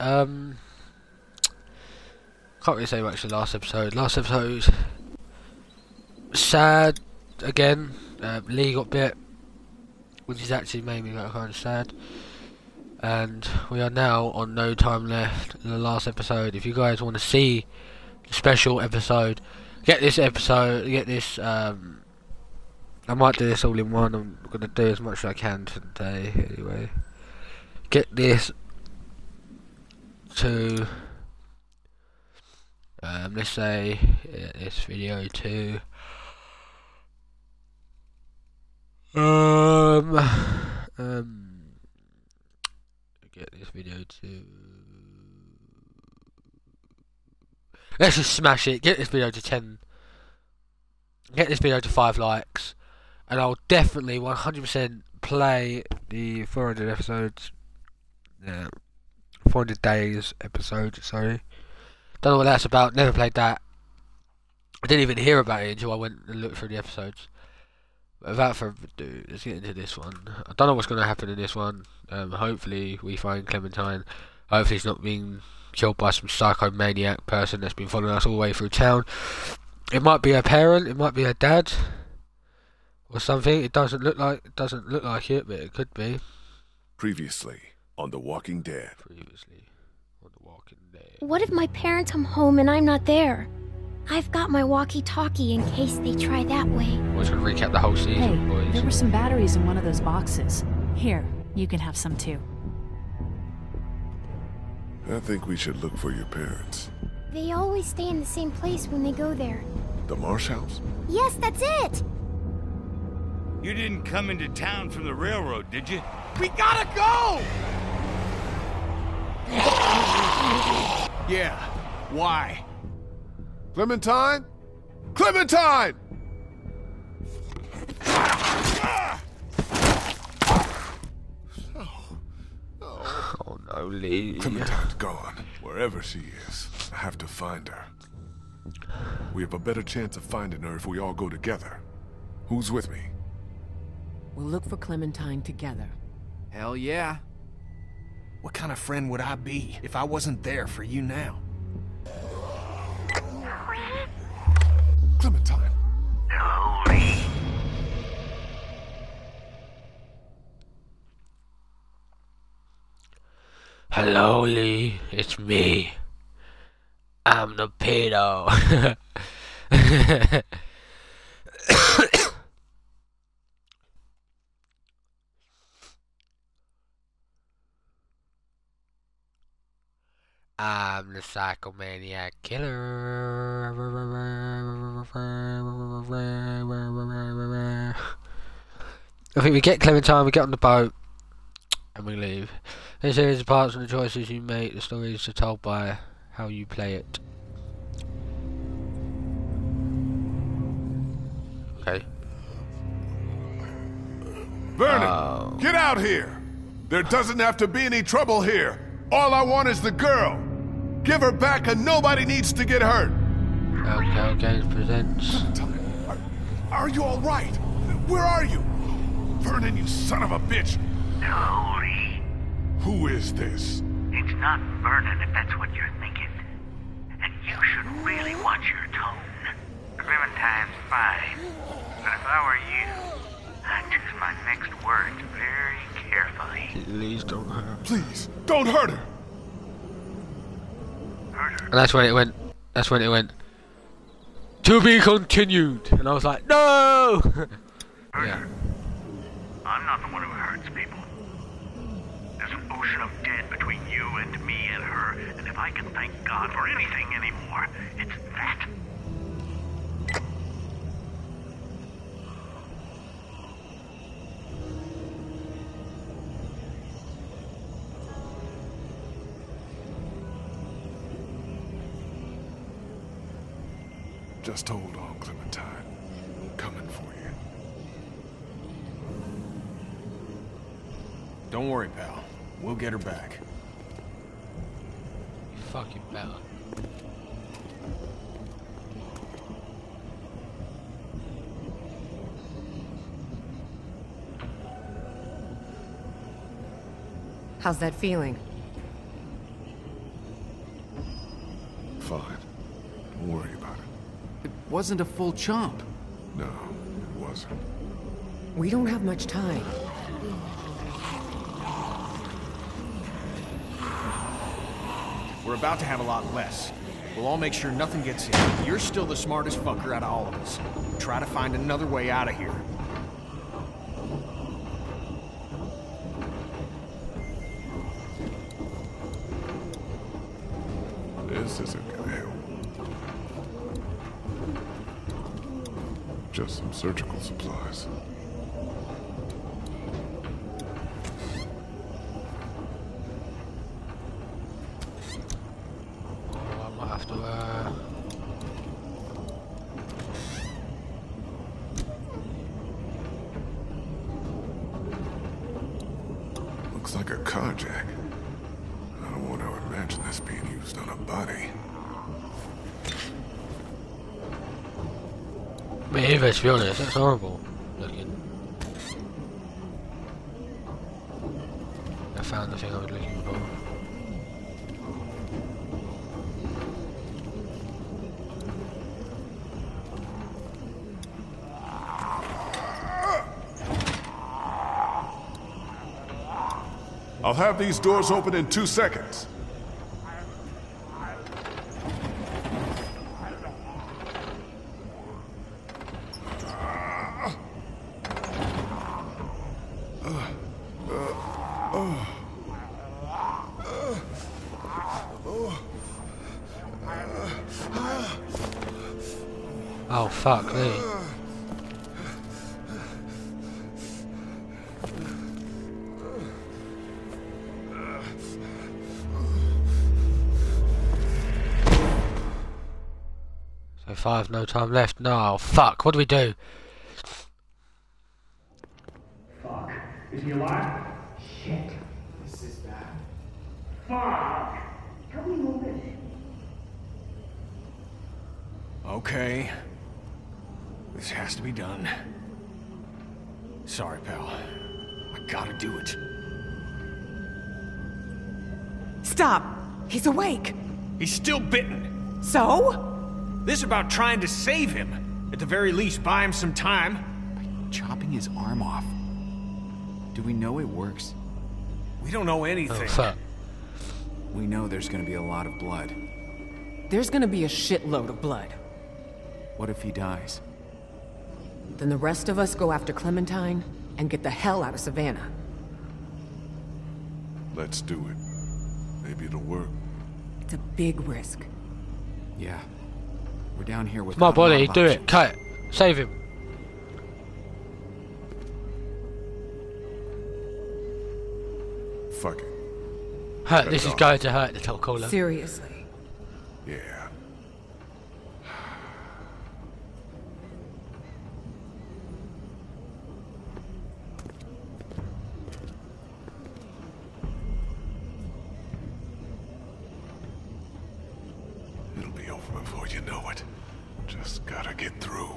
Um, can't really say much the last episode. Last episode, sad again. Uh, Lee got bit, which has actually made me kind of sad. And we are now on No Time Left in the last episode. If you guys want to see the special episode, get this episode, get this. Um, I might do this all in one. I'm gonna do as much as I can today, anyway. Get this to um, let's say uh, this video to um um get this video to let's just smash it. Get this video to 10 get this video to 5 likes. And I'll definitely 100% play the 400 episodes. Yeah 400 days episode, sorry. Don't know what that's about, never played that. I didn't even hear about it until I went and looked through the episodes. But without further ado, let's get into this one. I don't know what's going to happen in this one. Um, hopefully we find Clementine. Hopefully he's not being killed by some psychomaniac person that's been following us all the way through town. It might be a parent, it might be a dad, or something. It doesn't look like it doesn't look like it, but it could be. Previously on The Walking Dead. Previously on The Walking Dead. What if my parents come home and I'm not there? I've got my walkie-talkie in case they try that way. We're gonna recap the whole season, Hey, boys. there were some batteries in one of those boxes. Here, you can have some too. I think we should look for your parents. They always stay in the same place when they go there. The Marsh House? Yes, that's it! You didn't come into town from the railroad, did you? We gotta go! Yeah, why? Clementine? Clementine! Oh no, Lee. Clementine's gone. Wherever she is, I have to find her. We have a better chance of finding her if we all go together. Who's with me? We'll look for Clementine together. Hell yeah. What kind of friend would I be if I wasn't there for you now? Clementine! Hello, Lee. It's me. I'm the pedo. I'm the psychomaniac killer. I think we get Clementine, we get on the boat, and we leave. This series of parts and the choices you make, the stories are told by how you play it. Okay. Vernon! Oh. Get out here! There doesn't have to be any trouble here. All I want is the girl. Give her back and nobody needs to get hurt. Telltale Games presents. Are, are you all right? Where are you? Vernon, you son of a bitch! No, Who is this? It's not Vernon if that's what you're thinking. And you should really watch your tone. Clementine's fine. But if I were you, I'd choose my next words very carefully. Please don't hurt. Please, don't hurt her! And that's when it went. That's when it went. To be continued. And I was like, no. Yeah. I'm not the one who hurts people. There's an ocean of dead between you and me and her, and if I can thank God for anything anymore, it's that. Just hold on, Clementine. I'm coming for you. Don't worry, pal. We'll get her back. You fucking pal. How's that feeling? fine. Don't worry about it. It wasn't a full chomp. No, it wasn't. We don't have much time. We're about to have a lot less. We'll all make sure nothing gets in. You're still the smartest fucker out of all of us. Try to find another way out of here. This isn't gonna help. Just some surgical supplies. Oh, I might have to. Uh... Looks like a carjack. I don't want to imagine this being used on a body. Me either, be honest. That's horrible looking. I found the thing I was looking for. I'll have these doors open in two seconds. Oh fuck me. So five, no time left. No, fuck. What do we do? Fuck. Is he alive? Shit. This is bad. Fuck! Help me move it. Okay. This has to be done. Sorry, pal. I gotta do it. Stop! He's awake! He's still bitten. So? This is about trying to save him. At the very least, buy him some time. By Chopping his arm off. Do we know it works? We don't know Oh anything. fuck. We know there's gonna be a lot of blood. There's gonna be a shitload of blood. What if he dies? Then the rest of us go after Clementine and get the hell out of Savannah. Let's do it. Maybe it'll work. It's a big risk. Yeah. We're down here with My body, do it. Cut it. Save him. Fuck it. Hurt. Cut This it is off. going to hurt the top caller. Seriously. Yeah. It'll be over before you know it. Just gotta get through.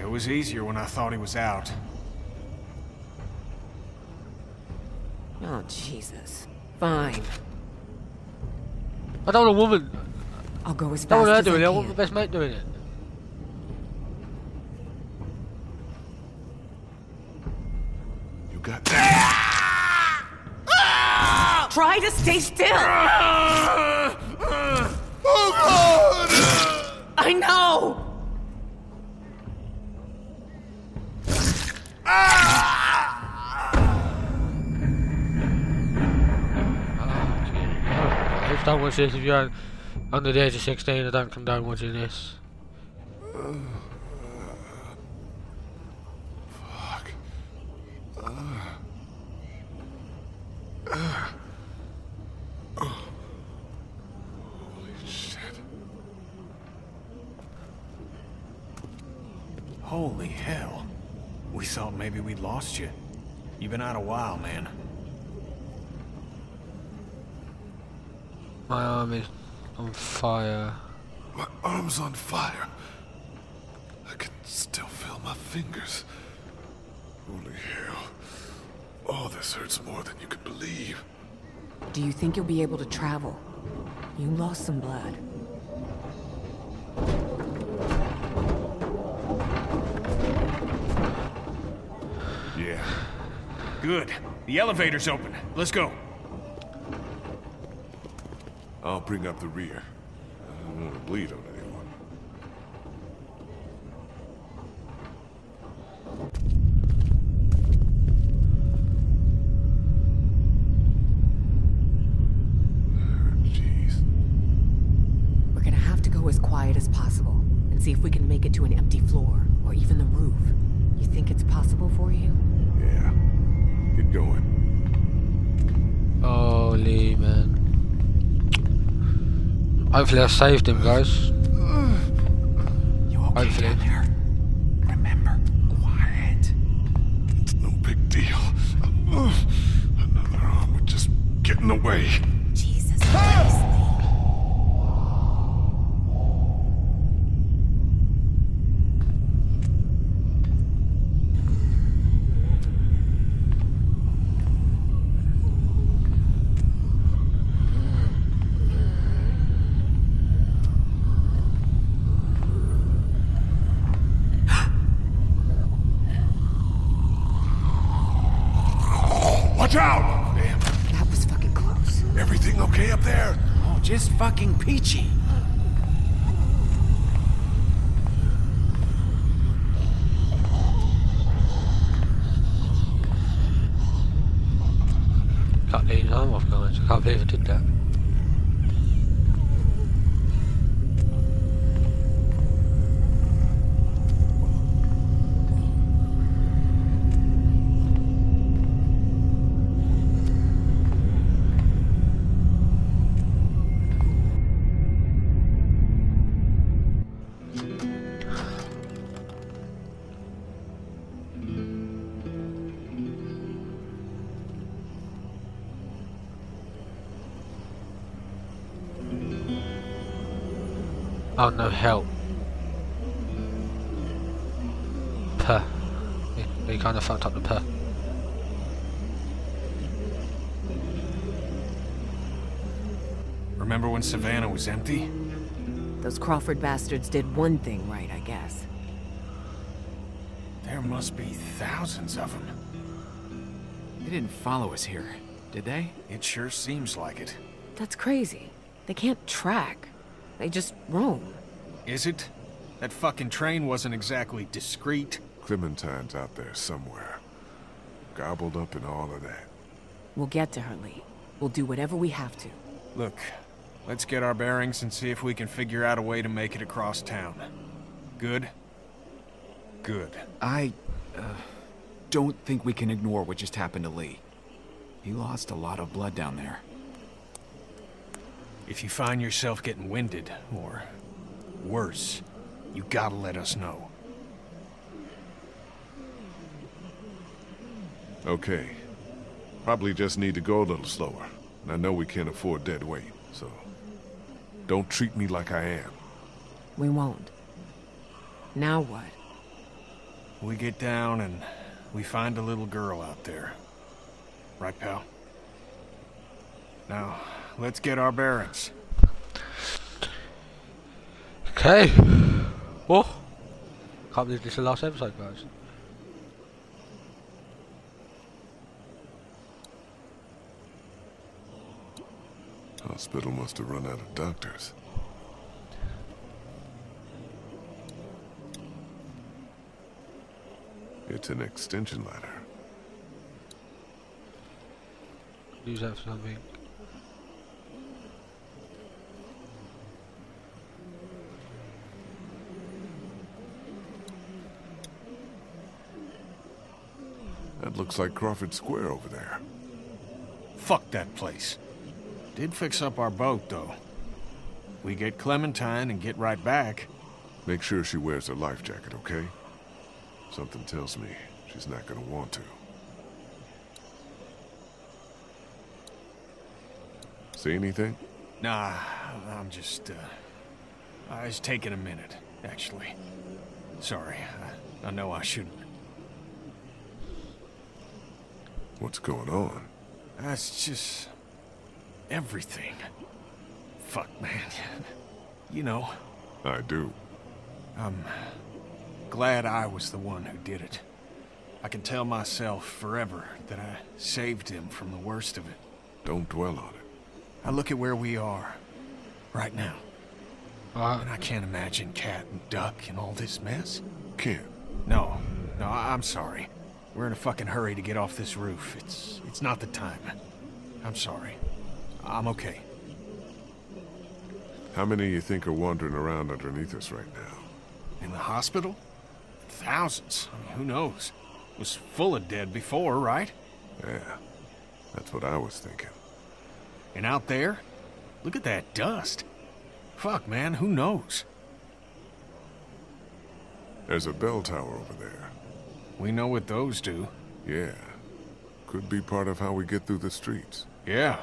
It was easier when I thought he was out. Oh, Jesus. Fine. I don't want a woman. I'll go as I don't fast want her doing it. I want can. the best mate doing it. You got Try to stay still! Oh, I know! Please don't watch this if you're under the age of 16. I don't condone watching this. Fuck. Holy shit. Holy hell. We thought maybe we'd lost you. You've been out a while, man. My arm is on fire. My arm's on fire. I can still feel my fingers. Holy hell. All this hurts more than you could believe. Do you think you'll be able to travel? You lost some blood. Good. The elevator's open. Let's go. I'll bring up the rear. I don't want to bleed on Hopefully I saved him, guys. Hopefully. Fucking peachy. Lee's arm off, guys. I can't believe Savannah was empty? Those Crawford bastards did one thing right, I guess. There must be thousands of them. They didn't follow us here, did they? It sure seems like it. That's crazy. They can't track. They just roam. Is it? That fucking train wasn't exactly discreet. Clementine's out there somewhere. Gobbled up in all of that. We'll get to her, Lee. We'll do whatever we have to. Look, let's get our bearings and see if we can figure out a way to make it across town. Good? Good. I uh, don't think we can ignore what just happened to Lee. He lost a lot of blood down there. If you find yourself getting winded, or worse, you gotta let us know. Okay. Probably just need to go a little slower. And I know we can't afford dead weight, so... Don't treat me like I am. We won't. Now what? We get down and we find a little girl out there. Right, pal? Now, let's get our bearings. Okay. Well, can't believe this is the last episode, guys. Hospital must have run out of doctors. It's an extension ladder. Use that for something. That looks like Crawford Square over there. Fuck that place. Did fix up our boat, though. We get Clementine and get right back. Make sure she wears her life jacket, okay? Something tells me she's not gonna want to. See anything? Nah, I'm just, uh... I was taking a minute, actually. Sorry, I, I know I shouldn't. What's going on? That's just... everything. Fuck, man. You know, I do. I'm glad I was the one who did it. I can tell myself forever that I saved him from the worst of it. Don't dwell on it. I look at where we are right now, Uh, and I can't imagine Cat and Duck in all this mess. Can't. No, no, I- I'm sorry. We're in a fucking hurry to get off this roof. It's it's not the time. I'm sorry. I'm okay. How many you think are wandering around underneath us right now? In the hospital? Thousands. I mean, who knows? It was full of dead before, right? Yeah, that's what I was thinking. And out there? Look at that dust. Fuck, man, who knows? There's a bell tower over there. We know what those do. Yeah. Could be part of how we get through the streets. Yeah.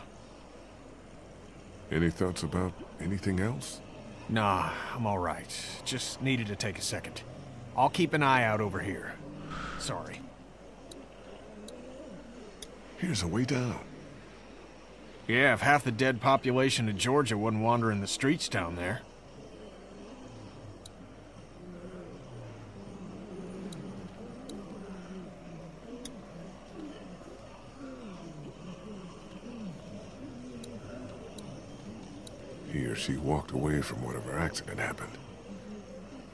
Any thoughts about anything else? Nah, I'm alright. Just needed to take a second. I'll keep an eye out over here. Sorry. Here's a way down. Yeah, if half the dead population of Georgia wasn't wandering the streets down there. He or she walked away from whatever accident happened.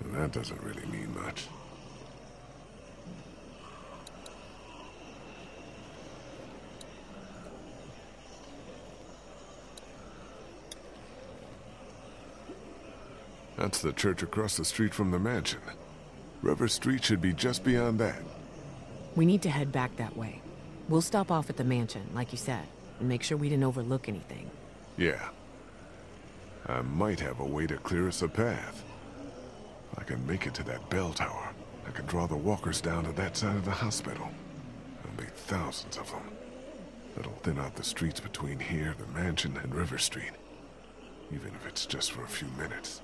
And that doesn't really mean much. That's the church across the street from the mansion. River Street should be just beyond that. We need to head back that way. We'll stop off at the mansion, like you said, and make sure we didn't overlook anything. Yeah. I might have a way to clear us a path. I can make it to that bell tower, I can draw the walkers down to that side of the hospital. There'll be thousands of them. That'll thin out the streets between here, the mansion, and River Street. Even if it's just for a few minutes.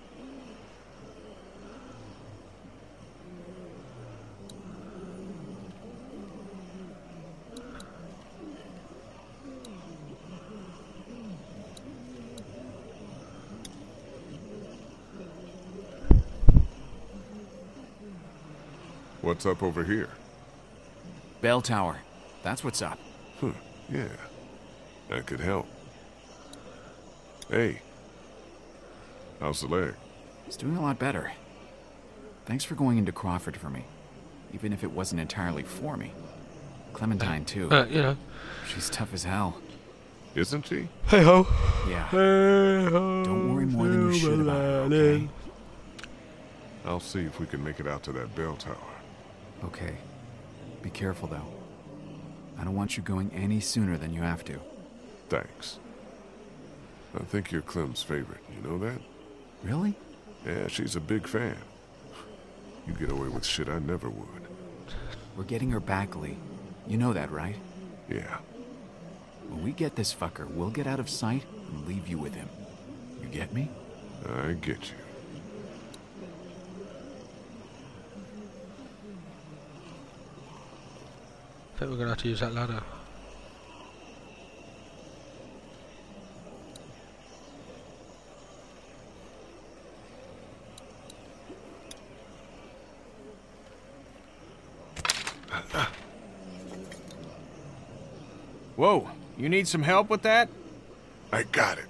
What's up over here? Bell tower. That's what's up. Huh, yeah. That could help. Hey. How's the leg? It's doing a lot better. Thanks for going into Crawford for me. Even if it wasn't entirely for me. Clementine, too. uh, you know. She's tough as hell. Isn't she? Hey ho. Yeah. Hey ho. Don't worry more than you should about her, okay? I'll see if we can make it out to that bell tower. Okay. Be careful, though. I don't want you going any sooner than you have to. Thanks. I think you're Clem's favorite, you know that? Really? Yeah, she's a big fan. You get away with shit I never would. We're getting her back, Lee. You know that, right? Yeah. When we get this fucker, we'll get out of sight and leave you with him. You get me? I get you. I think we're gonna have to use that ladder. Whoa, you need some help with that? I got it.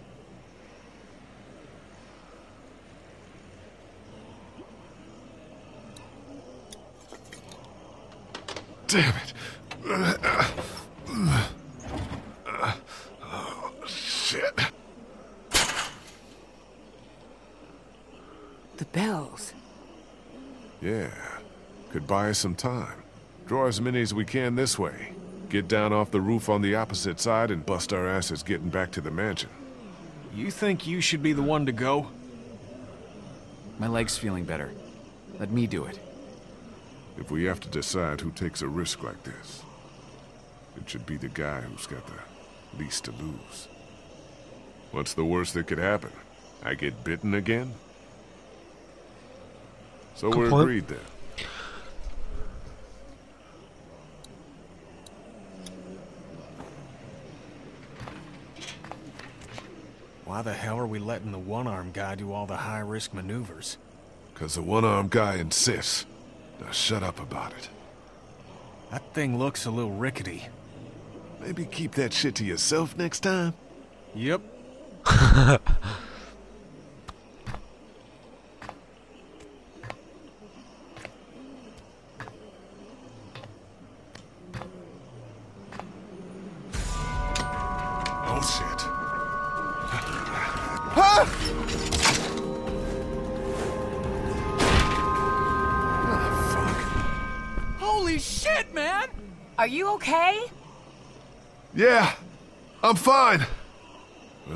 Damn it. Oh, shit. The bells. Yeah. Could buy us some time. Draw as many as we can this way. Get down off the roof on the opposite side and bust our asses getting back to the mansion. You think you should be the one to go? My leg's feeling better. Let me do it. If we have to decide who takes a risk like this, it should be the guy who's got the least to lose. What's the worst that could happen? I get bitten again? So Good we're point. agreed then. Why the hell are we letting the one-armed guy do all the high-risk maneuvers? Because the one-armed guy insists. Now shut up about it. That thing looks a little rickety. Maybe keep that shit to yourself next time? Yep.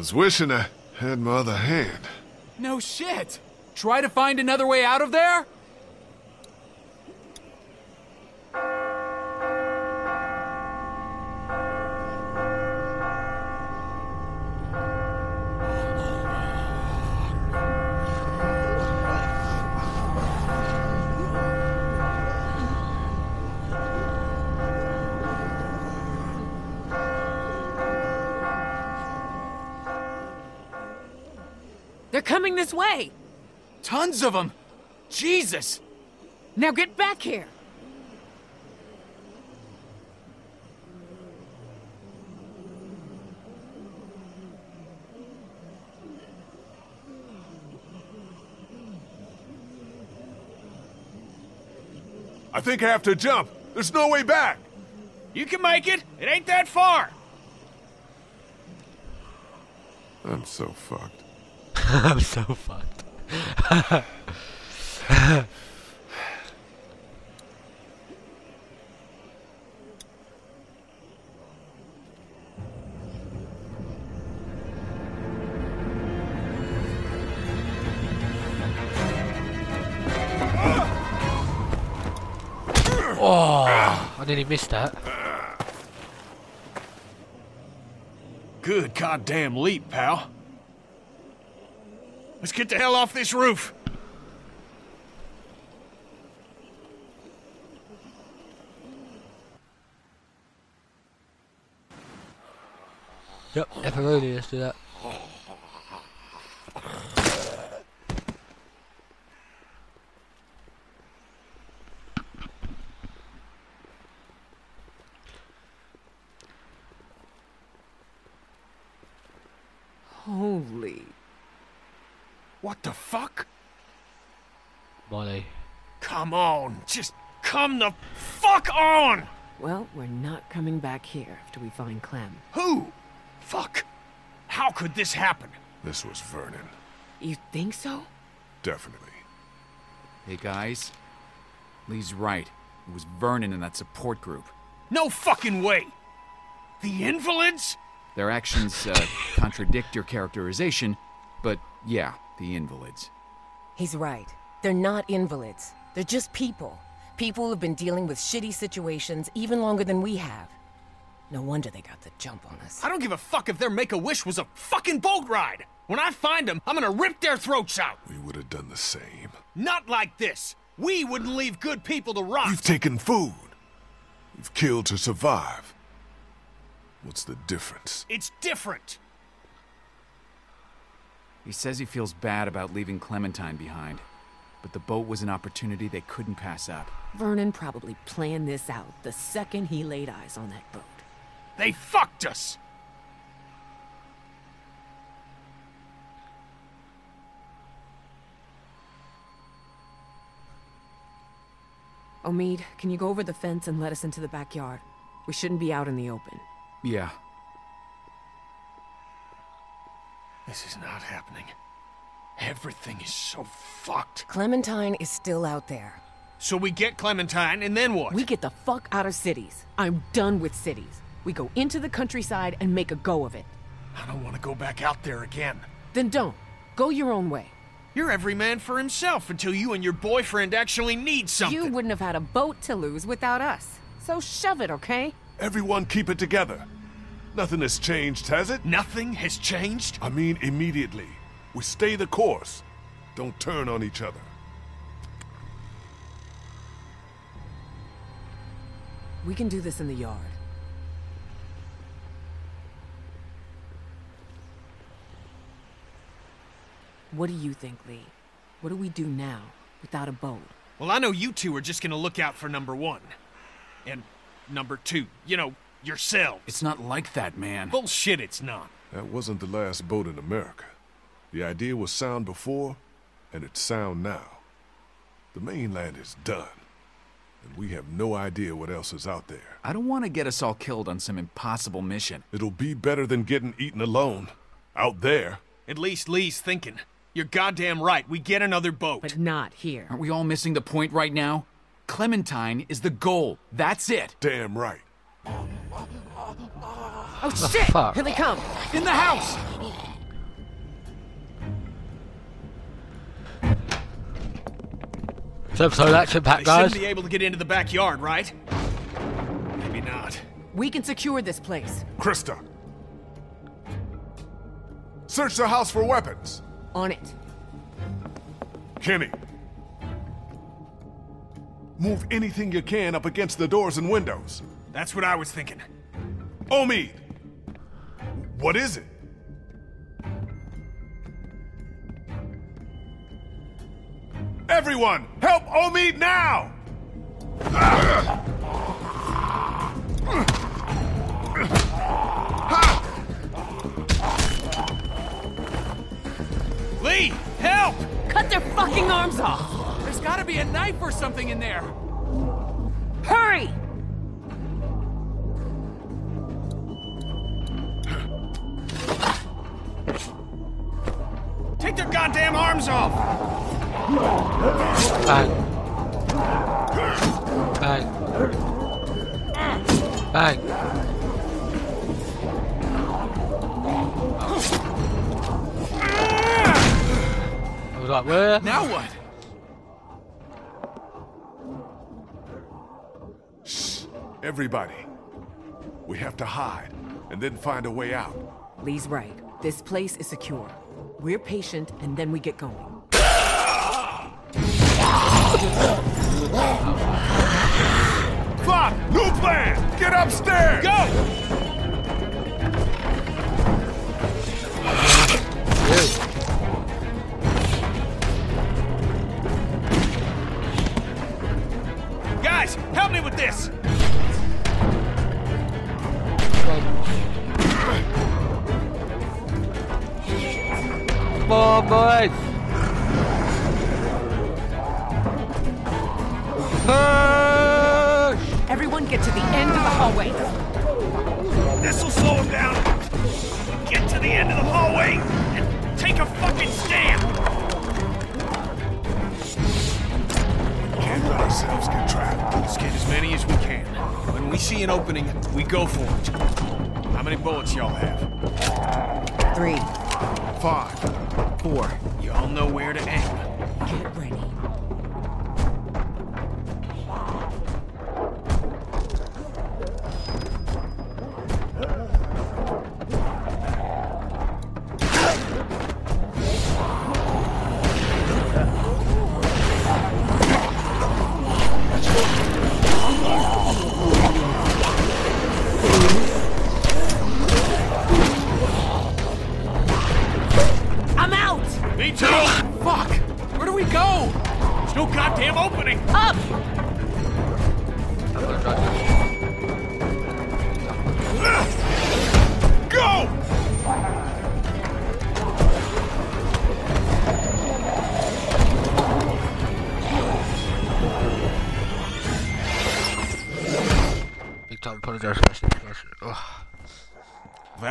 Was wishing I had my other hand. No shit! Try to find another way out of there? Way. Tons of them! Jesus! Now get back here. I think I have to jump. There's no way back. You can make it. It ain't that far. I'm so fucked. I'm so fucked. oh, I nearly missed that. Good goddamn leap, pal. Let's get the hell off this roof. Yep, pepperoni, let's do that. Holy. What the fuck? Molly. Come on, just come the fuck on! Well, we're not coming back here after we find Clem. Who? Fuck. How could this happen? This was Vernon. You think so? Definitely. Hey guys, Lee's right. It was Vernon in that support group. No fucking way! The invalids? Their actions uh, contradict your characterization, but yeah, the invalids. He's right. They're not invalids. They're just people. People who've been dealing with shitty situations even longer than we have. No wonder they got the jump on us. I don't give a fuck if their make-a-wish was a fucking boat ride! When I find them, I'm gonna rip their throats out! We would have done the same. Not like this! We wouldn't leave good people to rot! You've taken food. You've killed to survive. What's the difference? It's different! He says he feels bad about leaving Clementine behind, but the boat was an opportunity they couldn't pass up. Vernon probably planned this out the second he laid eyes on that boat. They fucked us! Omid, can you go over the fence and let us into the backyard? We shouldn't be out in the open. Yeah. This is not happening. Everything is so fucked. Clementine is still out there. So we get Clementine, and then what? We get the fuck out of cities. I'm done with cities. We go into the countryside and make a go of it. I don't want to go back out there again. Then don't. Go your own way. You're every man for himself until you and your boyfriend actually need something. You wouldn't have had a boat to lose without us. So shove it, okay? Everyone keep it together. Nothing has changed, has it? Nothing has changed? I mean, immediately. We stay the course. Don't turn on each other. We can do this in the yard. What do you think, Lee? What do we do now, without a boat? Well, I know you two are just gonna look out for number one. And number two. You know, yourselves. It's not like that, man. Bullshit, it's not. That wasn't the last boat in America. The idea was sound before, and it's sound now. The mainland is done. And we have no idea what else is out there. I don't want to get us all killed on some impossible mission. It'll be better than getting eaten alone. Out there. At least Lee's thinking. You're goddamn right. We get another boat. But not here. Aren't we all missing the point right now? Clementine is the goal. That's it. Damn right. Oh shit! Here they come! In the house! So episode action They pack, guys. shouldn't be able to get into the backyard, right? Maybe not. We can secure this place. Christa. Search the house for weapons. On it. Kenny. Move anything you can up against the doors and windows. That's what I was thinking. Omid. What is it? Everyone, help Omid now! Lee, help! Cut their fucking arms off! There's gotta be a knife or something in there. Hurry! Take their goddamn arms off! Bang. Bang. Bang. I was like, where? Now what? Shh. Everybody. We have to hide and then find a way out. Lee's right. This place is secure. We're patient, and then we get going. Fuck! New plan! Get upstairs! Go! Guys, help me with this! Come on, boys. Push! Everyone get to the end of the hallway. This'll slow him down. Get to the end of the hallway and take a fucking stand. Can't let ourselves get trapped. Let's get as many as we can. When we see an opening, we go for it. How many bullets y'all have? Three. Five. Four. You all know where to aim. Get ready.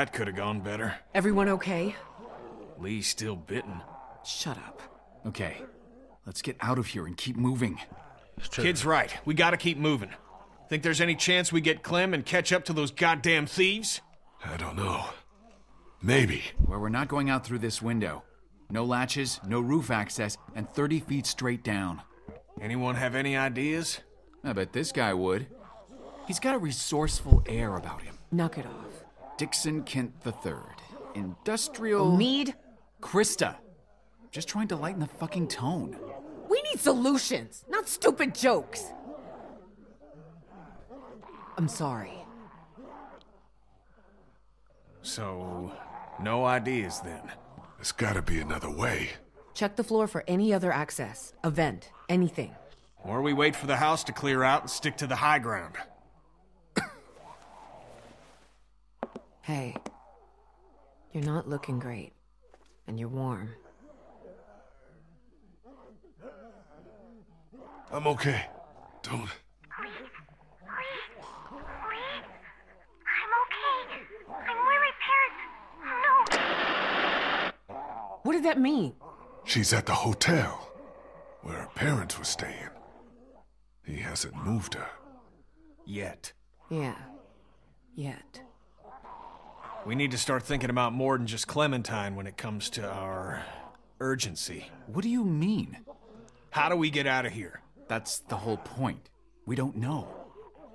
That could have gone better. Everyone okay? Lee's still bitten. Shut up. Okay, let's get out of here and keep moving. Kid's right. We gotta keep moving. Think there's any chance we get Clem and catch up to those goddamn thieves? I don't know. Maybe. Where we're not going out through this window. No latches, no roof access, and 30 feet straight down. Anyone have any ideas? I bet this guy would. He's got a resourceful air about him. Knock it off. Dixon Kent III. Industrial. Mead? Christa. Just trying to lighten the fucking tone. We need solutions, not stupid jokes. I'm sorry. So, no ideas then. There's gotta be another way. Check the floor for any other access, a vent, anything. Or we wait for the house to clear out and stick to the high ground. Hey, you're not looking great. And you're warm. I'm okay. Don't. I'm okay. I'm where my parents. No. What did that mean? She's at the hotel where her parents were staying. He hasn't moved her. Yet. Yeah. Yet. We need to start thinking about more than just Clementine when it comes to our urgency. What do you mean? How do we get out of here? That's the whole point. We don't know.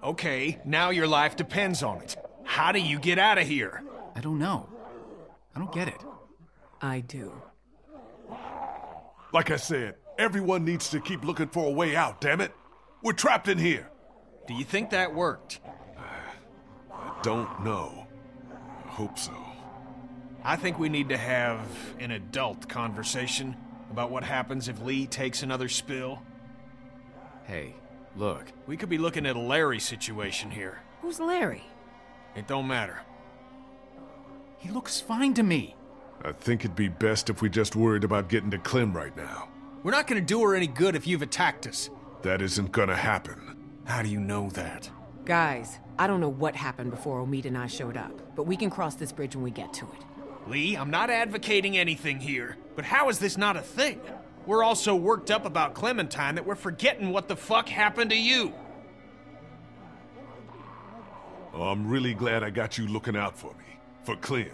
Okay, now your life depends on it. How do you get out of here? I don't know. I don't get it. I do. Like I said, everyone needs to keep looking for a way out, damn it. We're trapped in here. Do you think that worked? I don't know. I hope so. I think we need to have an adult conversation about what happens if Lee takes another spill. Hey, look. We could be looking at a Larry situation here. Who's Larry? It don't matter. He looks fine to me. I think it'd be best if we just worried about getting to Clem right now. We're not gonna do her any good if you've attacked us. That isn't gonna happen. How do you know that? Guys, I don't know what happened before Omid and I showed up, but we can cross this bridge when we get to it. Lee, I'm not advocating anything here, but how is this not a thing? We're all so worked up about Clementine that we're forgetting what the fuck happened to you. Oh, I'm really glad I got you looking out for me. For Clem.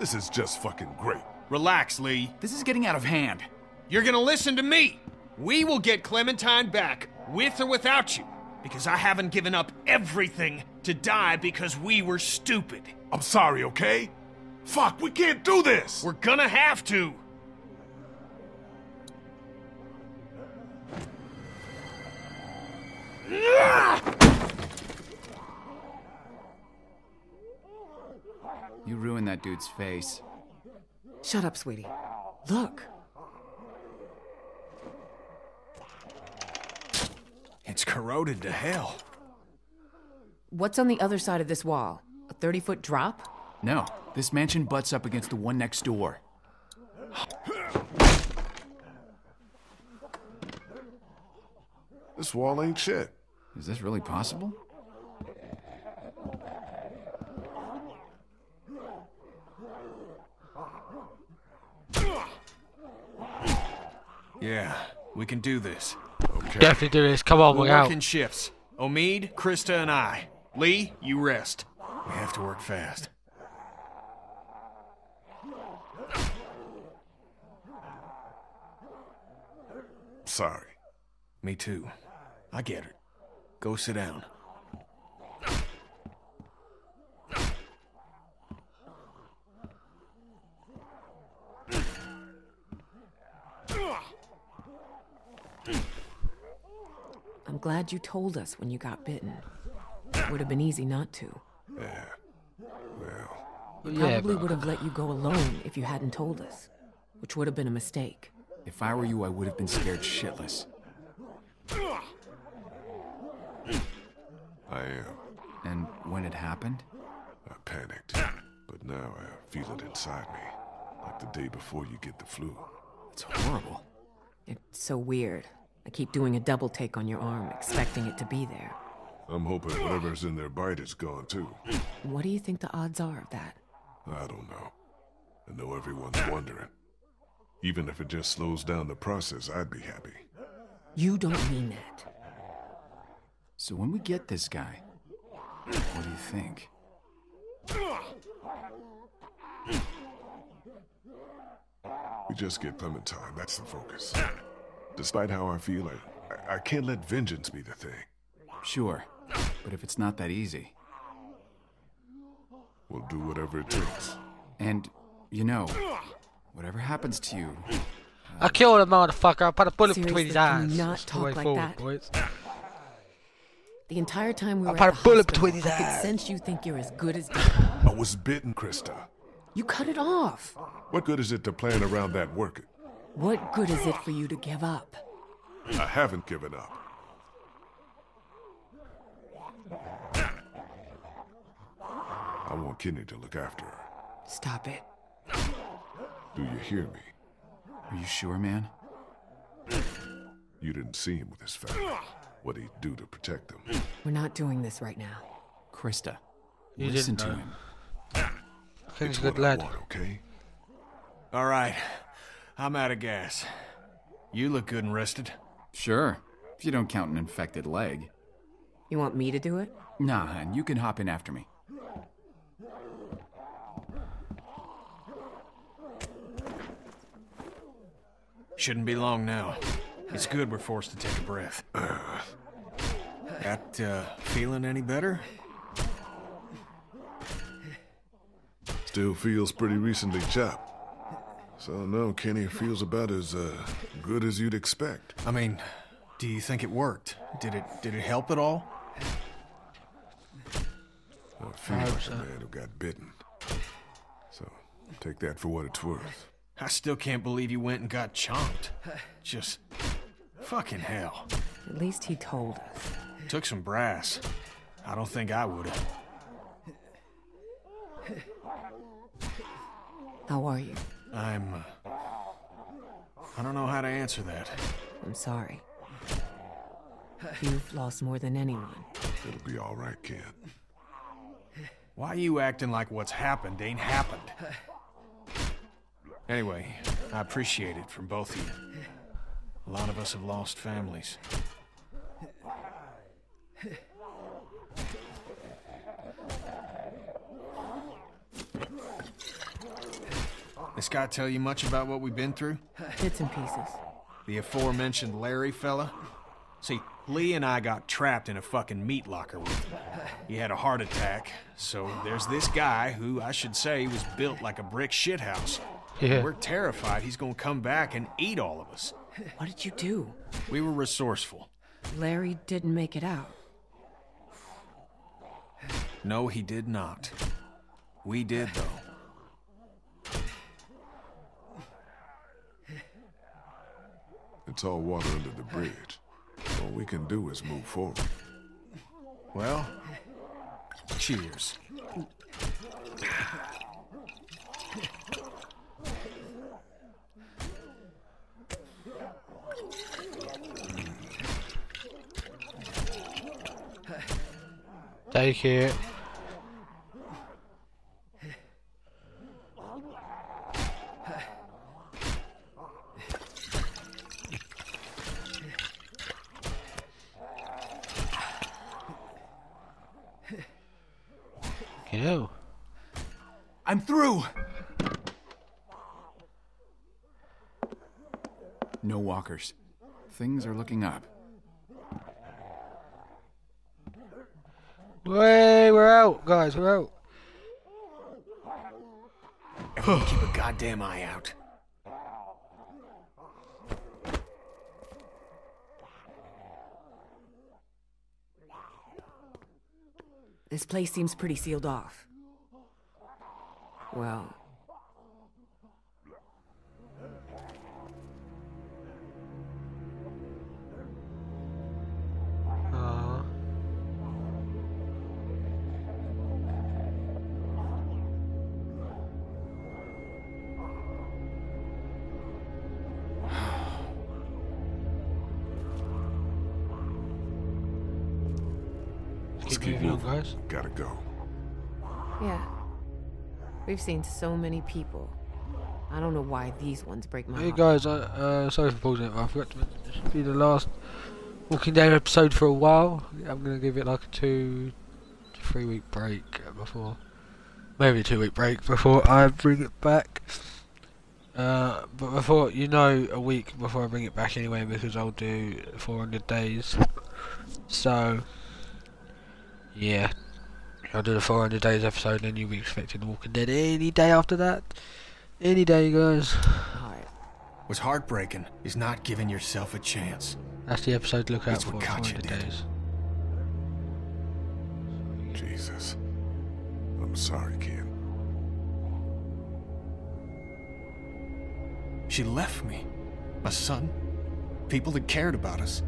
This is just fucking great. Relax, Lee. This is getting out of hand. You're gonna listen to me. We will get Clementine back, with or without you, because I haven't given up everything to die because we were stupid. I'm sorry, okay? Fuck, we can't do this! We're gonna have to. You ruined that dude's face. Shut up, sweetie. Look. It's corroded to hell. What's on the other side of this wall? A 30 foot drop? No, this mansion butts up against the one next door. This wall ain't shit. Is this really possible? Yeah, we can do this. Okay. Definitely do this. Come on, We'll we're work out. in shifts. Omid, Christa, and I. Lee, you rest. We have to work fast. Sorry. Me too. I get it. Go sit down. I'm glad you told us when you got bitten. Would have been easy not to. Yeah. Well, Yeah, Probably but- would have let you go alone if you hadn't told us, which would have been a mistake. If I were you, I would have been scared shitless. I am. And when it happened? I panicked. But now I feel it inside me. Like the day before you get the flu. It's horrible. It's so weird. I keep doing a double take on your arm, expecting it to be there. I'm hoping whatever's in their bite is gone too. What do you think the odds are of that? I don't know. I know everyone's wondering. Even if it just slows down the process, I'd be happy. You don't mean that. So when we get this guy, what do you think? We just get Clementine, that's the focus. Despite how I feel, I, I, I can't let vengeance be the thing. Sure, but if it's not that easy. We'll do whatever it takes. And, you know, whatever happens to you, uh, I killed a motherfucker. I put a bullet between his Seriously, can eyes. not the talk like forward, that? boys. The entire time we were I were put a bullet hospital, between his I could sense you think you're as good as dead. I was bitten, Christa. You cut it off. What good is it to plan around that working? What good is it for you to give up? I haven't given up. I want Kenny to look after her. Stop it. Do you hear me? Are you sure, man? You didn't see him with his family. What he'd do to protect them. We're not doing this right now. Christa, You listen to him. I think It's he's a good what I lad. want, okay? All right. I'm out of gas. You look good and rested. Sure, if you don't count an infected leg. You want me to do it? Nah, and you can hop in after me. Shouldn't be long now. It's good we're forced to take a breath. That, uh, feeling any better? Still feels pretty recently chopped. So no, Kenny feels about as uh, good as you'd expect. I mean, do you think it worked? Did it did it help at all? I feel like a man who got bitten. So take that for what it's worth. I still can't believe you went and got chomped. Just fucking hell. At least he told us. Took some brass. I don't think I would have. How are you? I'm uh, I don't know how to answer that. I'm sorry. You've lost more than anyone. It'll be all right, kid. Why are you acting like what's happened ain't happened? Anyway, I appreciate it from both of you. A lot of us have lost families. This guy tell you much about what we've been through? Bits and pieces. The aforementioned Larry fella? See, Lee and I got trapped in a fucking meat locker with him. He had a heart attack, so there's this guy who I should say was built like a brick shithouse. Yeah. We're terrified he's gonna come back and eat all of us. What did you do? We were resourceful. Larry didn't make it out. No, he did not. We did, though. It's all water under the bridge. All we can do is move forward. Well, cheers. Take it. Ew. I'm through! No walkers. Things are looking up. Way, we're out, guys. We're out. Everyone keep a goddamn eye out. This place seems pretty sealed off. Well, Let's Keep moving guys. Gotta go. yeah. We've seen so many people. I don't know why these ones break my Hey heart. guys, I, uh, sorry for pausing it. I forgot to mention this should be the last Walking Dead episode for a while. I'm gonna give it like a two, to three week break before, maybe a two week break before I bring it back. Uh, but before you know, a week before I bring it back anyway, because I'll do 400 days. So, yeah, I'll do the 400 days episode, and then you'll be expecting Walking Dead any day after that. Any day, guys. What's heartbreaking is not giving yourself a chance. That's the episode to look out That's for what for Katjaa 400 did. days. Jesus. I'm sorry, Ken. She left me. My son. People that cared about us.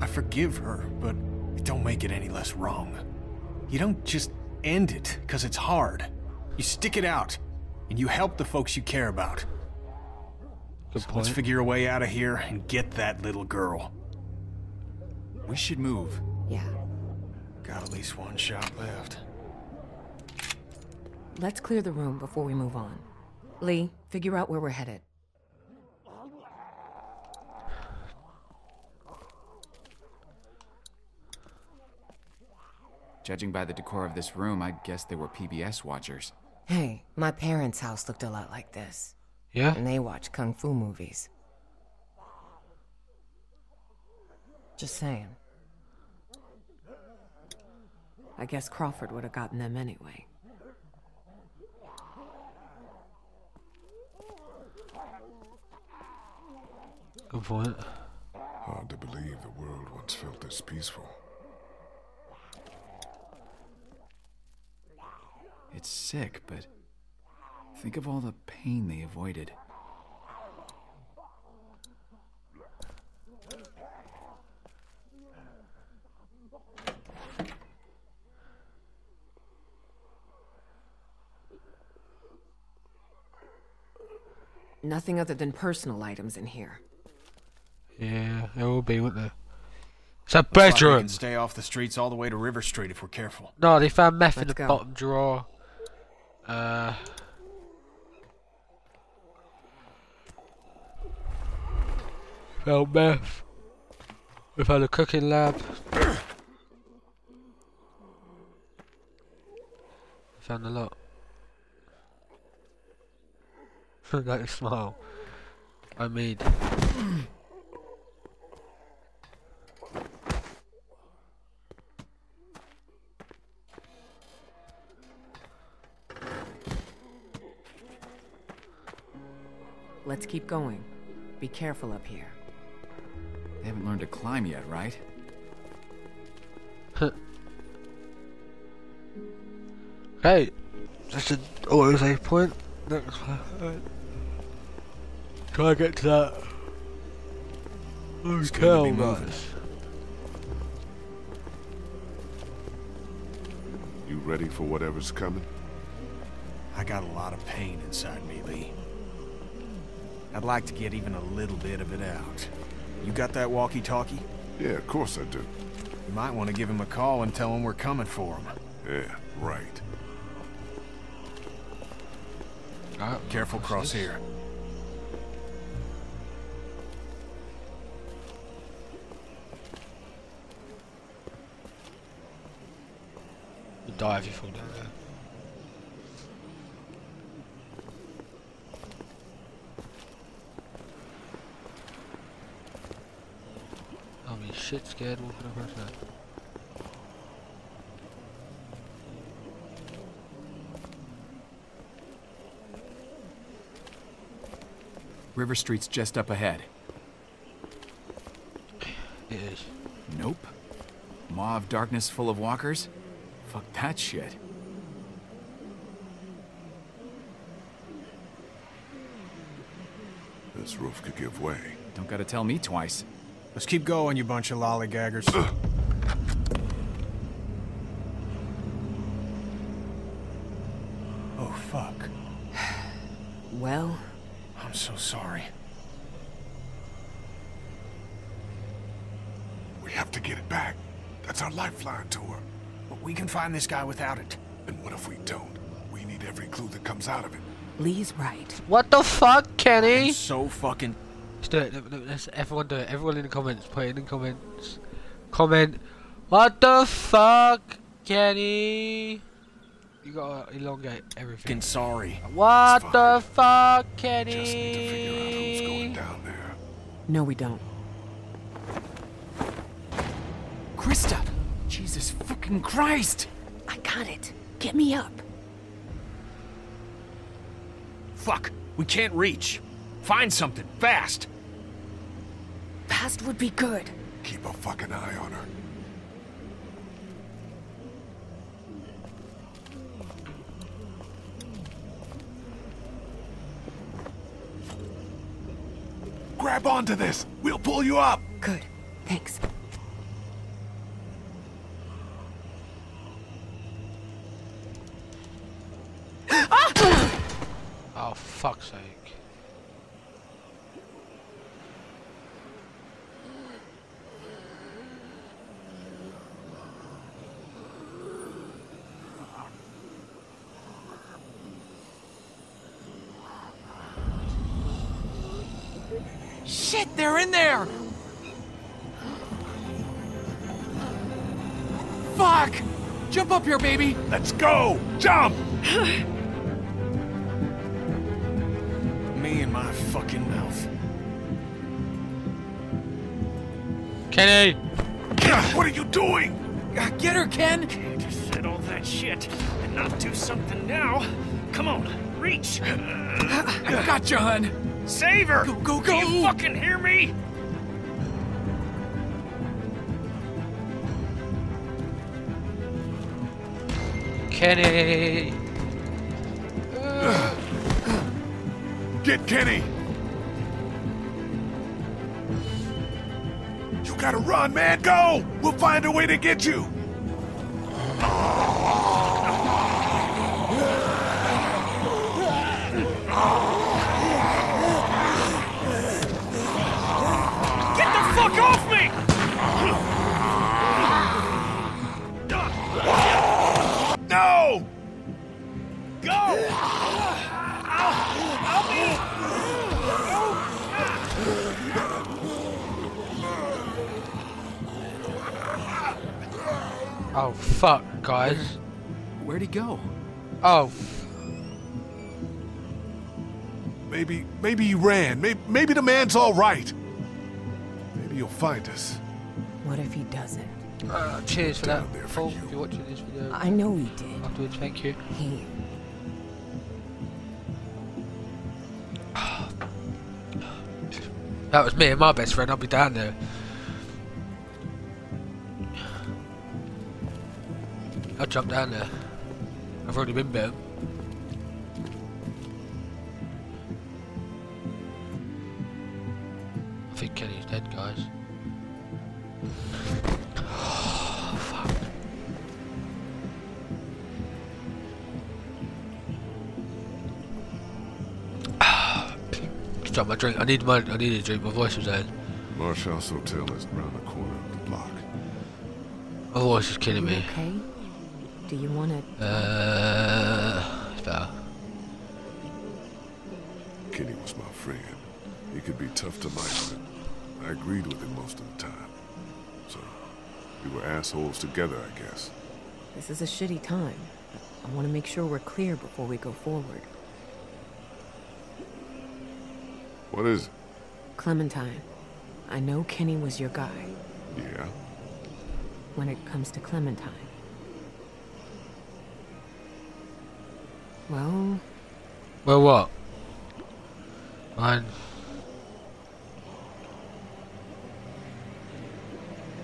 I forgive her, but it don't make it any less wrong. You don't just end it because it's hard. You stick it out, and you help the folks you care about. Good So let's figure a way out of here and get that little girl. We should move. Yeah. Got at least one shot left. Let's clear the room before we move on. Lee, figure out where we're headed. Judging by the decor of this room, I guess they were PBS watchers. Hey, my parents' house looked a lot like this. Yeah? And they watch kung fu movies. Just saying. I guess Crawford would have gotten them anyway. Good point. Hard to believe the world once felt this peaceful. It's sick, but think of all the pain they avoided. Nothing other than personal items in here. Yeah, there will be, won't there? It's a Looks like we can stay off the streets all the way to River Street if we're careful. No, they found meth in Let's the go. bottom drawer. Uh. Found meth. We found a cooking lab. found a lot. a smile. I mean. Let's keep going. Be careful up here. They haven't learned to climb yet, right? Hey, that's an auto save point. Next one. Try to get to that. It's good to Hotel, be moving. guys. You ready for whatever's coming? I got a lot of pain inside me, Lee. I'd like to get even a little bit of it out. You got that walkie-talkie? Yeah, of course I do. You might want to give him a call and tell him we're coming for him. Yeah, right. Ah, Careful cross this? here. You die if you fall down there. I'll be shit scared walking across that. River Street's just up ahead. It is. Nope. Maw of darkness full of walkers? Fuck that shit. This roof could give way. Don't gotta tell me twice. Let's keep going, you bunch of lollygaggers. oh, fuck. Well, I'm so sorry. We have to get it back. That's our lifeline to her. But we can find this guy without it. And what if we don't? We need every clue that comes out of it. Lee's right. What the fuck, Kenny? I'm so fucking... Let's do it. let- let- Let's everyone do it. Everyone in the comments. Put it in the comments. Comment. What the fuck, Kenny? You gotta elongate everything. fucking sorry. What the fuck, Kenny? Just need to figure out who's going down there. No, we don't. Christa! Jesus fucking Christ! I got it. Get me up. Fuck. We can't reach. Find something, fast. Fast would be good. Keep a fucking eye on her. grab onto this. We'll pull you up. Good. Thanks. Oh, fuck's sake. Shit, they're in there! Fuck! Jump up here, baby! Let's go! Jump! Me and my fucking mouth. Kenny! What are you doing? Uh, get her, Ken! Just said all that shit and not do something now. Come on, reach. Uh, I got you, hun. Save her! Go, go, Do you fucking hear me? Kenny! Get Kenny! You gotta run, man! Go! We'll find a way to get you! Fuck, guys. Where'd he go? Oh, Maybe, maybe he ran. Maybe, maybe the man's all right. Maybe he'll find us. What if he doesn't? uh, cheers for that, Down there for Paul, you. if you're watching this video I know he did. afterwards, thank you. He. That was me and my best friend, I'll be down there. I'll jump down there. I've already been bitten. I think Kenny's dead, guys. Fuck. Just drop my drink. I need my. I need a drink. My voice was dead. Marshall's Hotel is around the corner of the block. My voice is killing You me. okay? Do you want it? Uh, it's. Kenny was my friend. He could be tough to like, but I agreed with him most of the time. So, we were assholes together, I guess. This is a shitty time. I want to make sure we're clear before we go forward. What is it? Clementine, I know Kenny was your guy. Yeah? When it comes to Clementine. Well, Well, what? Fine.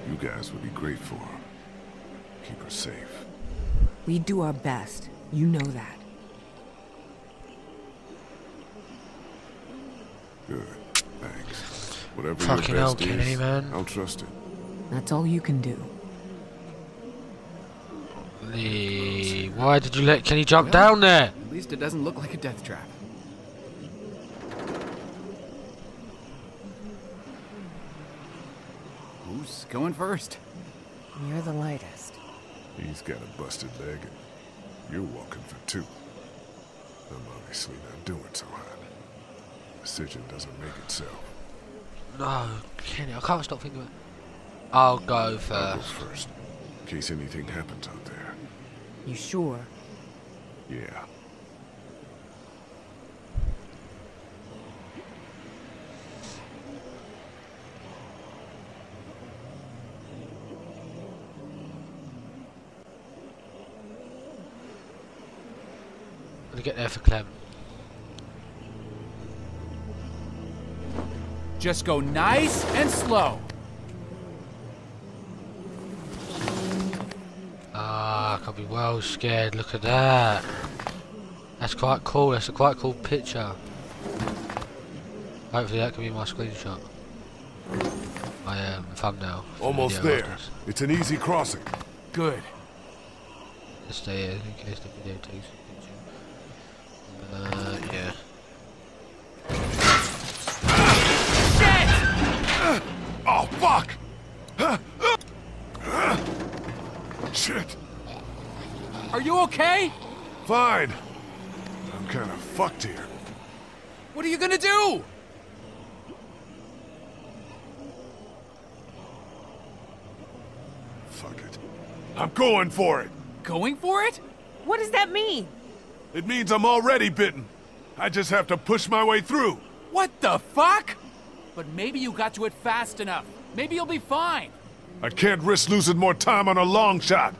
You guys would be great for her. Keep her safe. we do our best. You know that. Good. Thanks. Whatever Fucking your hell, best Kenny, is, man. I'll trust it. That's all you can do. The... Why did you let Kenny jump down there? At least it doesn't look like a death trap. Who's going first? You're the lightest. He's got a busted leg, and you're walking for two. I'm obviously not doing so hot. Decision doesn't make itself. No, Kenny, I can't stop thinking of it. I'll go I'll go first. first, in case anything happens out there. You sure? Yeah. Gonna get there for Clem. Just go nice and slow. Ah, I'll be well scared. Look at that. That's quite cool. That's a quite cool picture. Hopefully that can be my screenshot. My um, thumbnail. for the Almost there. afterwards. It's an easy crossing. Good. Just stay here in case the video takes a picture. Uh, yeah. Oh, fuck! You okay? Fine. I'm kind of fucked here. What are you gonna do? Fuck it. I'm going for it. Going for it? What does that mean? It means I'm already bitten. I just have to push my way through. What the fuck? But maybe you got to it fast enough. Maybe you'll be fine. I can't risk losing more time on a long shot.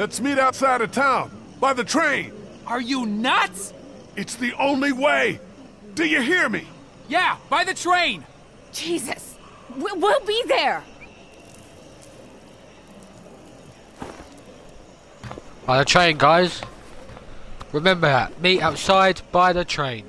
Let's meet outside of town, by the train. Are you nuts? It's the only way. Do you hear me? Yeah, by the train. Jesus! We- We'll be there! By the train, guys. Remember that. Meet outside by the train.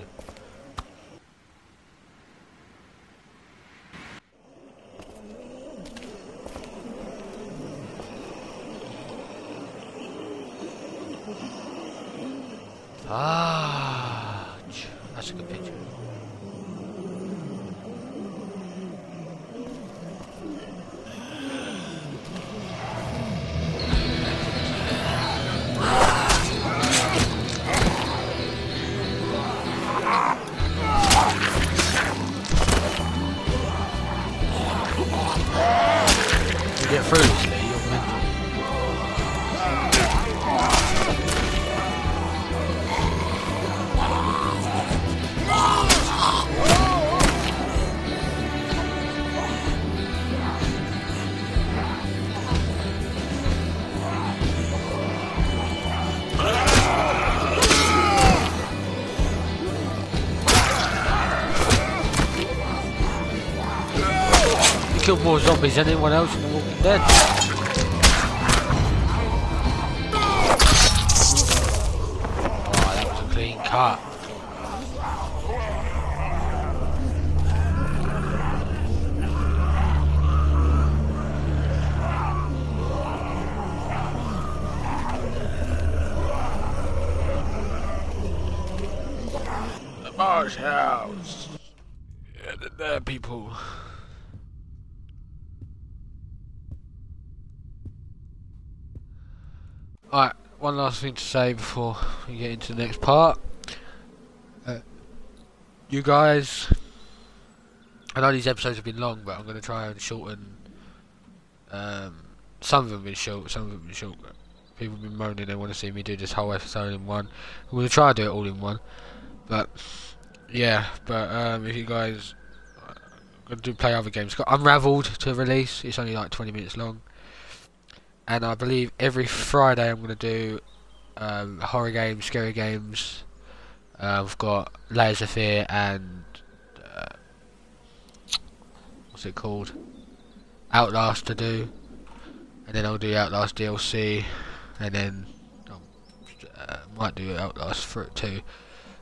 Ah, that's a good picture. Get through zombies anyone else in The Walking Dead. Oh, that was a clean cut. The Marsh House. Yeah, the people. Alright, one last thing to say before we get into the next part. Uh, you guys, I know these episodes have been long, but I'm going to try and shorten. Um, some of them have been short, some of them have been short. People have been moaning they want to see me do this whole episode in one. I'm going to try to do it all in one. But, yeah, but um, if you guys uh, do play other games, got Unraveled to release, it's only like 20 minutes long and I believe every Friday I'm going to do um, horror games, scary games. Uh, I've got Layers of Fear and uh, what's it called? Outlast to do, and then I'll do Outlast DLC, and then I uh, might do Outlast for it too.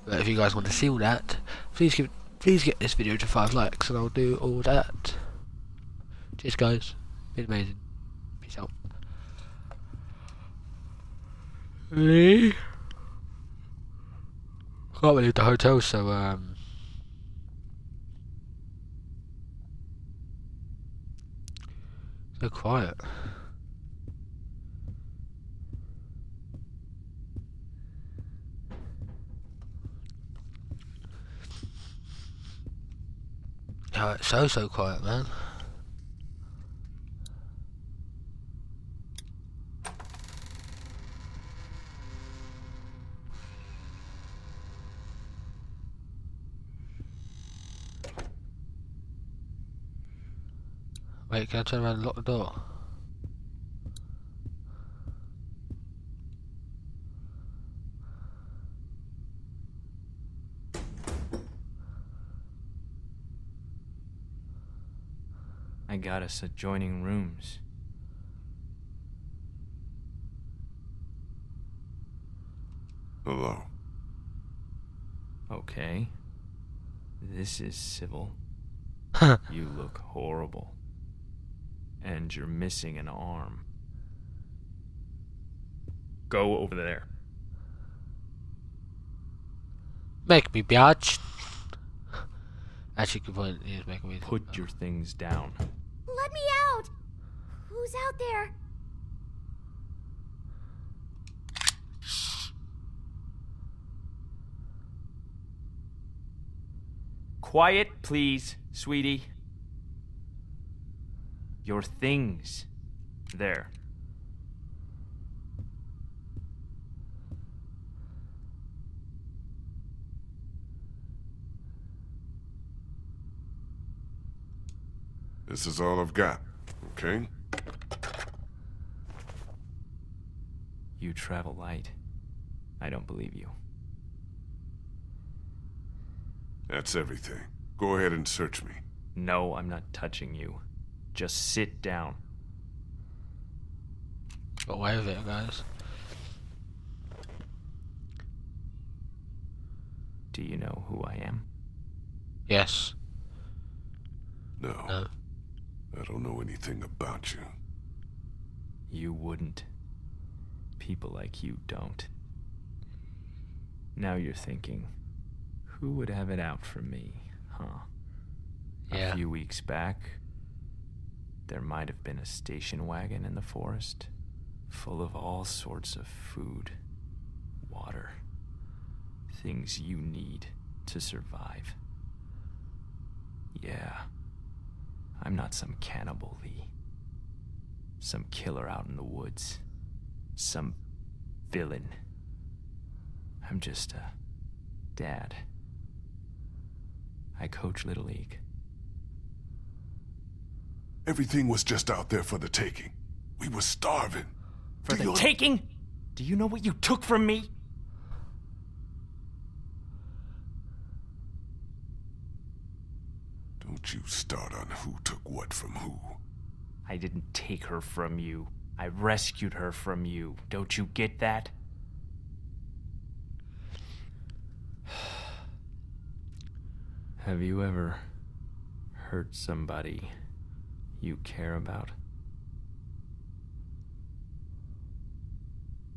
But if you guys want to see all that, please give please get this video to five likes, and I'll do all that. Cheers, guys. Been amazing. Peace out. Lee? Can't leave the hotel, so um. So quiet. It's so so quiet, man. Wait, can I turn around and lock the door? I got us adjoining rooms. Hello. Okay. This is civil. you look horrible. And you're missing an arm. Go over there. Make me biatch. Actually, good point. He is me. Put your things down. Let me out! Who's out there? Quiet, please, sweetie. Your things. There. This is all I've got, okay? You travel light. I don't believe you. That's everything. Go ahead and search me. No, I'm not touching you. Just sit down. Got away with it, guys. Do you know who I am? Yes. No. No. I don't know anything about you. You wouldn't. People like you don't. Now you're thinking, who would have it out for me, huh? Yeah. A few weeks back, there might have been a station wagon in the forest, full of all sorts of food, water, things you need to survive. Yeah, I'm not some cannibal, Lee. Some killer out in the woods. Some villain. I'm just a dad. I coach Little League. Everything was just out there for the taking. We were starving. For Do the you- taking? Do you know what you took from me? Don't you start on who took what from who. I didn't take her from you. I rescued her from you. Don't you get that? Have you ever hurt somebody you care about?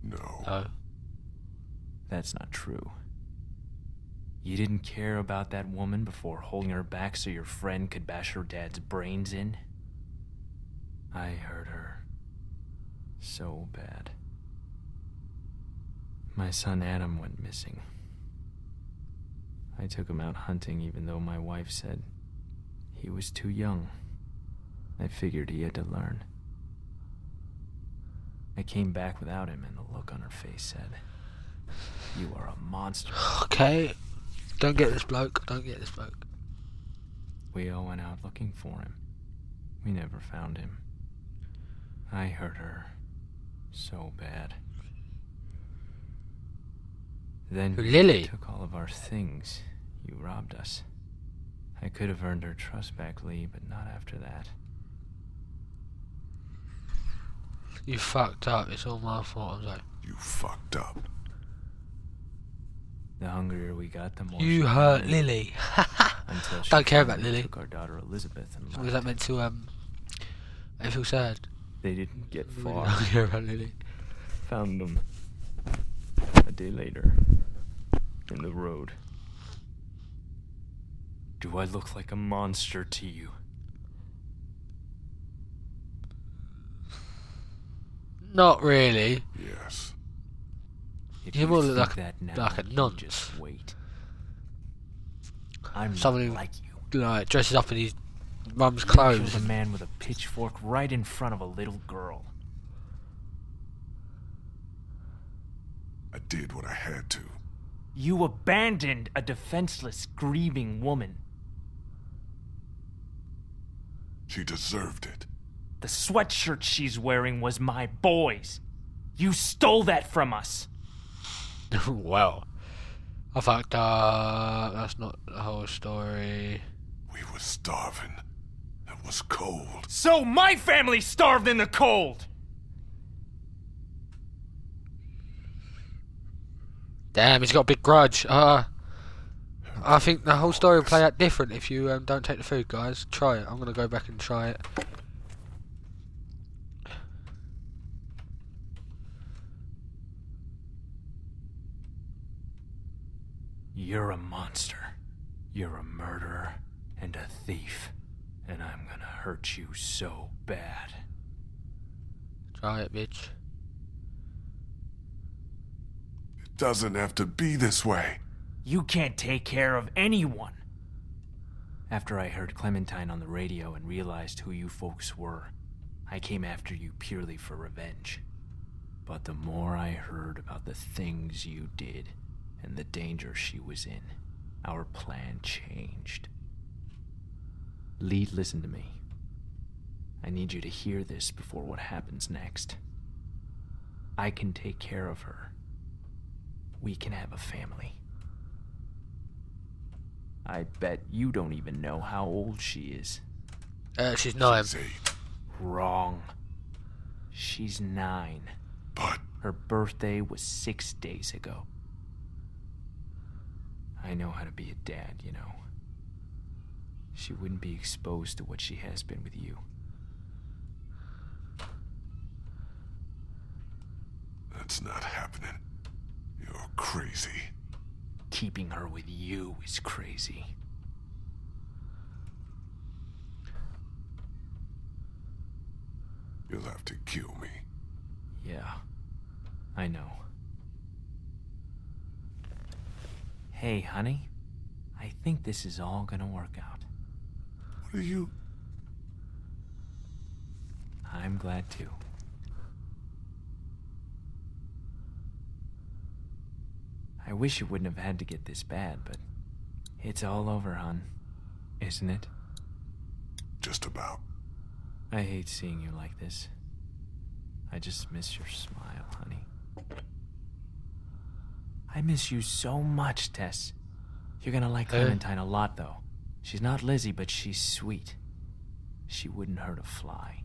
No. No. That's not true. You didn't care about that woman before holding her back so your friend could bash her dad's brains in? I hurt her. So bad. My son Adam went missing. I took him out hunting even though my wife said he was too young. I figured he had to learn. I came back without him, and the look on her face said, You are a monster. Okay. Don't get this bloke. Don't get this bloke. We all went out looking for him. We never found him. I hurt her so bad. Then Lilly? took all of our things. You robbed us. I could have earned her trust back, Lee, but not after that. You fucked up. It's all my fault. I'm like, You fucked up. The hungrier we got, the more You hurt wanted. Lilly. Until she Don't care about finally Lilly. Took our daughter Elizabeth and Was that meant to um? I feel sad. They didn't get far. don't care about Lilly. Found them a day later in the road. Do I look like a monster to you? Not really. Yes. If You more look like, that now, like a you nonce. Just wait. I'm Someone not who like you. like dresses up in his mum's clothes. killed a man with a pitchfork right in front of a little girl. I did what I had to. You abandoned a defenseless, grieving woman. She deserved it. The sweatshirt she's wearing was my boy's. You stole that from us. well, I fucked up. That's not the whole story. We were starving. It was cold. So my family starved in the cold. Damn, he's got a big grudge. Uh, I think the whole story will play out different if you um, don't take the food, guys. Try it. I'm gonna go back and try it. You're a monster. You're a murderer and a thief. And I'm gonna hurt you so bad. Try it, bitch. It doesn't have to be this way. You can't take care of anyone. After I heard Clementine on the radio and realized who you folks were, I came after you purely for revenge. But the more I heard about the things you did and the danger she was in, our plan changed. Lee, listen to me. I need you to hear this before what happens next. I can take care of her. We can have a family. I bet you don't even know how old she is. Uh, she's nine. She's eight. Wrong. She's nine. But Her birthday was six days ago. I know how to be a dad, you know. She wouldn't be exposed to what she has been with you. that's not happening. You're crazy. Keeping her with you is crazy. You'll have to kill me. Yeah, I know. Hey, honey. I think this is all gonna work out. What are you? I'm glad too. I wish it wouldn't have had to get this bad, but it's all over, hon. Isn't it? Just about. I hate seeing you like this. I just miss your smile, honey. I miss you so much, Tess. You're gonna like Eh? Clementine a lot, though. She's not Lizzie, but she's sweet. She wouldn't hurt a fly.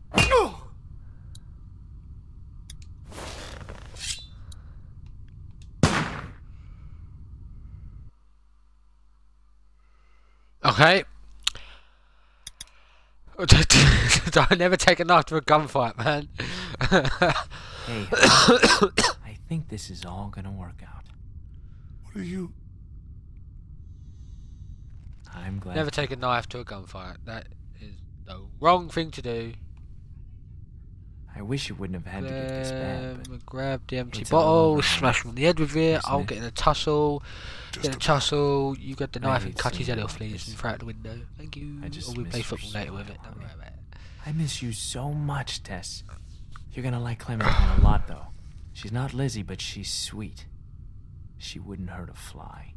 Okay. Don't never take knife to a gunfight, man. Hey, I think this is all gonna work out. What are you? I'm glad. never take a knife to a gunfight. That is the wrong thing to do. I wish it wouldn't have had to get this bad, but grab the empty bottle, smash him on the head with it. isn't I'll it? get in a tussle. Just Get in a about. tussle. You grab the knife and cut his head off, like please, this. and throw it out the window. Thank you. I just or we miss play your football later with it. Don't worry about it. I miss you so much, Tess. You're gonna like Clementine a lot, though. She's not Lizzie, but she's sweet. She wouldn't hurt a fly.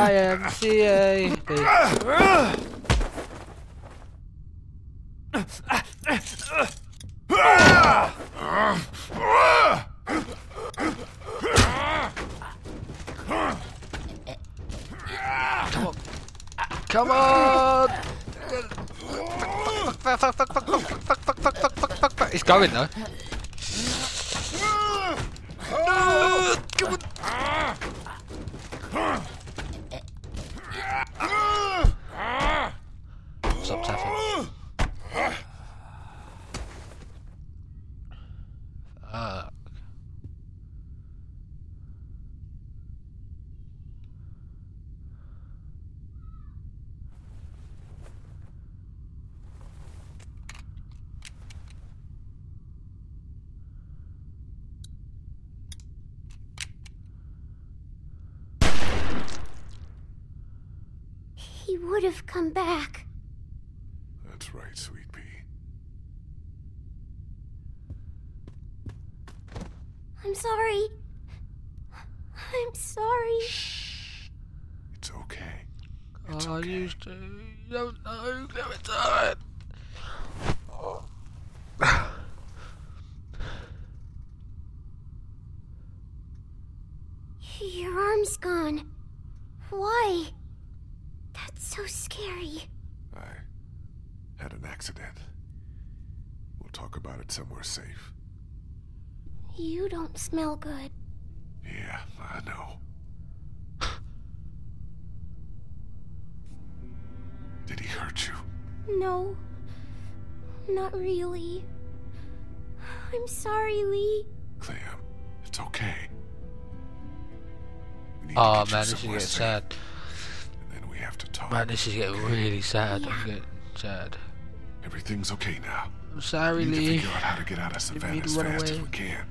YMCA. Come on. Come on. Ich glaube nicht, ne? Ah. Would have come back. That's right, sweet pea. I'm sorry. I'm sorry. It's okay. I used to. You don't know. Clementine. Your arm's gone. Why? That's so scary. I had an accident. We'll talk about it somewhere safe. You don't smell good. Yeah, I know. Did he hurt you? No. Not really. I'm sorry, Lee. Clem, it's okay. Oh man, this is somewhere getting safe. sad. Then we have to talk. Man, this is getting really sad. Yeah. I'm getting sad. Everything's okay now. I'm sorry, we need Lee. to figure out how to get out of Savannah as run fast as we can.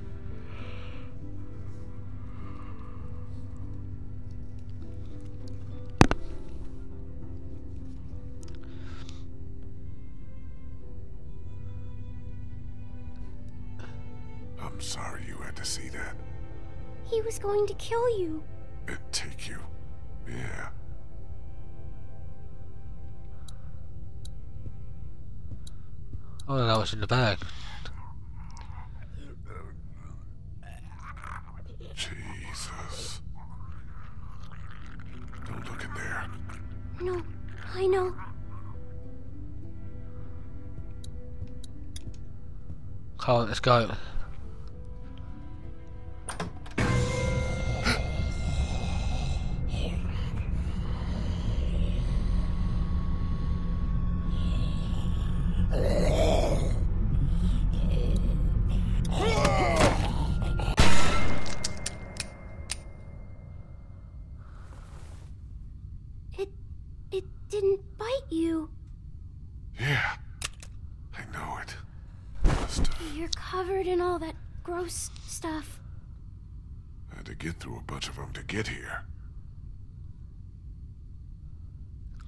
Going to kill you. And take you. Yeah. Oh, that was in the bag. Jesus. Don't look in there. No, I know. Come on, let's go. Didn't bite you. Yeah. I know it. Must have You're covered in all that gross stuff. I had to get through a bunch of them to get here.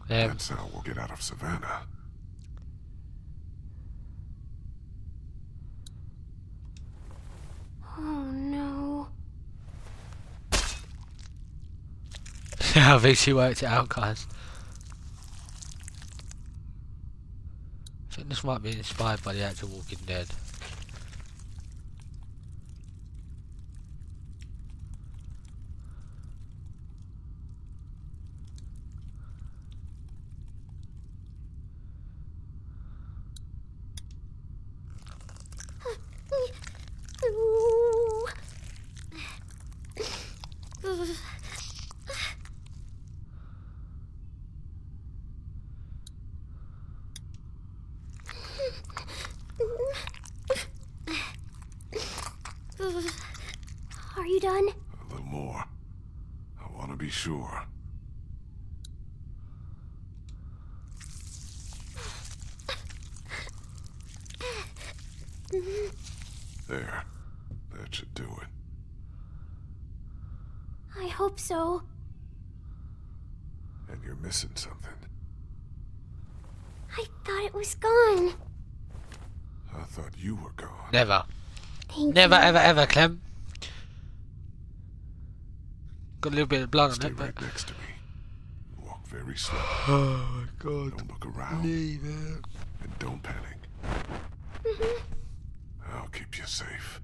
Yeah. That's how we'll get out of Savannah. Oh no. I think she worked it out, guys. I think this might be inspired by the actual Walking Dead. Ooh. Are you done? A little more. I want to be sure. There. That should do it. I hope so. And you're missing something. I thought it was gone. I thought you were gone. Never. Thank Never, you. ever, ever, Clem. Got a little bit of blood on Stay it, but. right next to me. Walk very slow. Oh my god. Don't look around. Lee, man. And don't panic. Mhm. I'll keep you safe.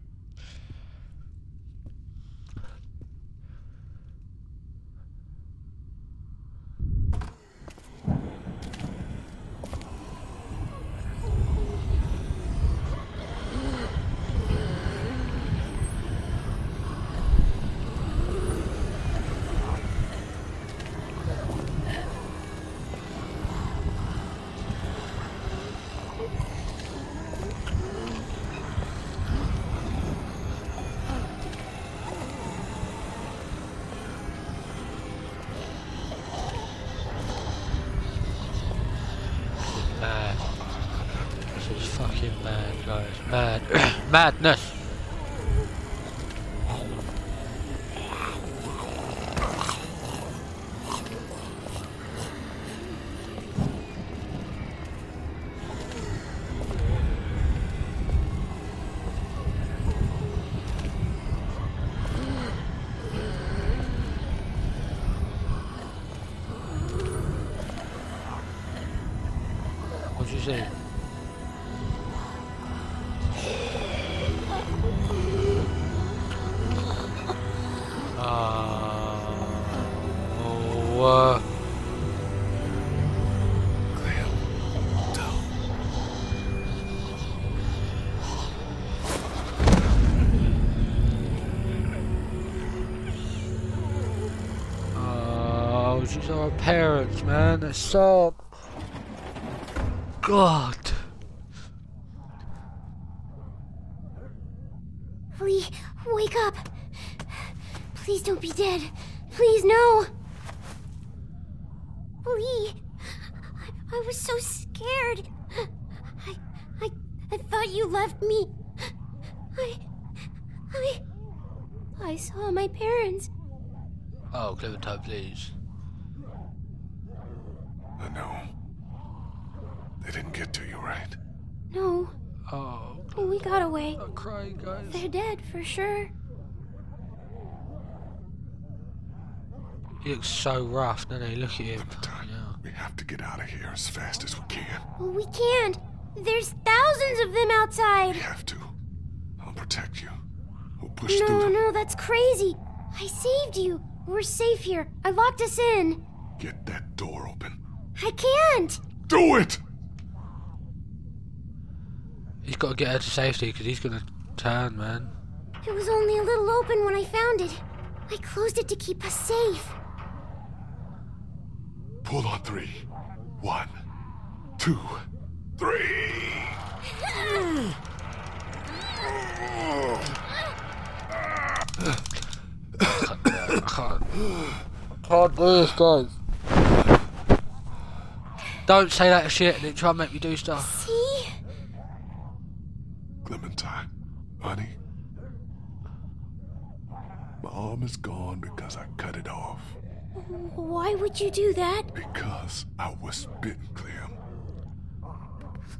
Mad. This is fucking mad, guys. Mad. Madness. What'd you say? Our parents, man. They're so. God. Lee, wake up. Please don't be dead. Please, no. Lee, I, I was so scared. I, I, I thought you left me. I, I, I saw my parents. Oh, Clementine, please. I know. They didn't get to you, right? No, Oh, we got away. I'm crying, guys. They're dead for sure. He looks so rough, doesn't he? Look at him. We have to get out of here as fast as we can. Well, we can't. There's thousands of them outside. We have to. I'll protect you. We'll push No, through. No, no, that's crazy. I saved you. We're safe here. I locked us in. Get that door open. I can't. Do it! He's got to get her to safety because he's going to turn, man. It was only a little open when I found it. I closed it to keep us safe. Pull on three. One, two, three. I can't. Can't do this, guys. Don't say that shit and then try and make me do stuff. See? Clementine, honey. My arm is gone because I cut it off. Why would you do that? Because I was bitten, Clem.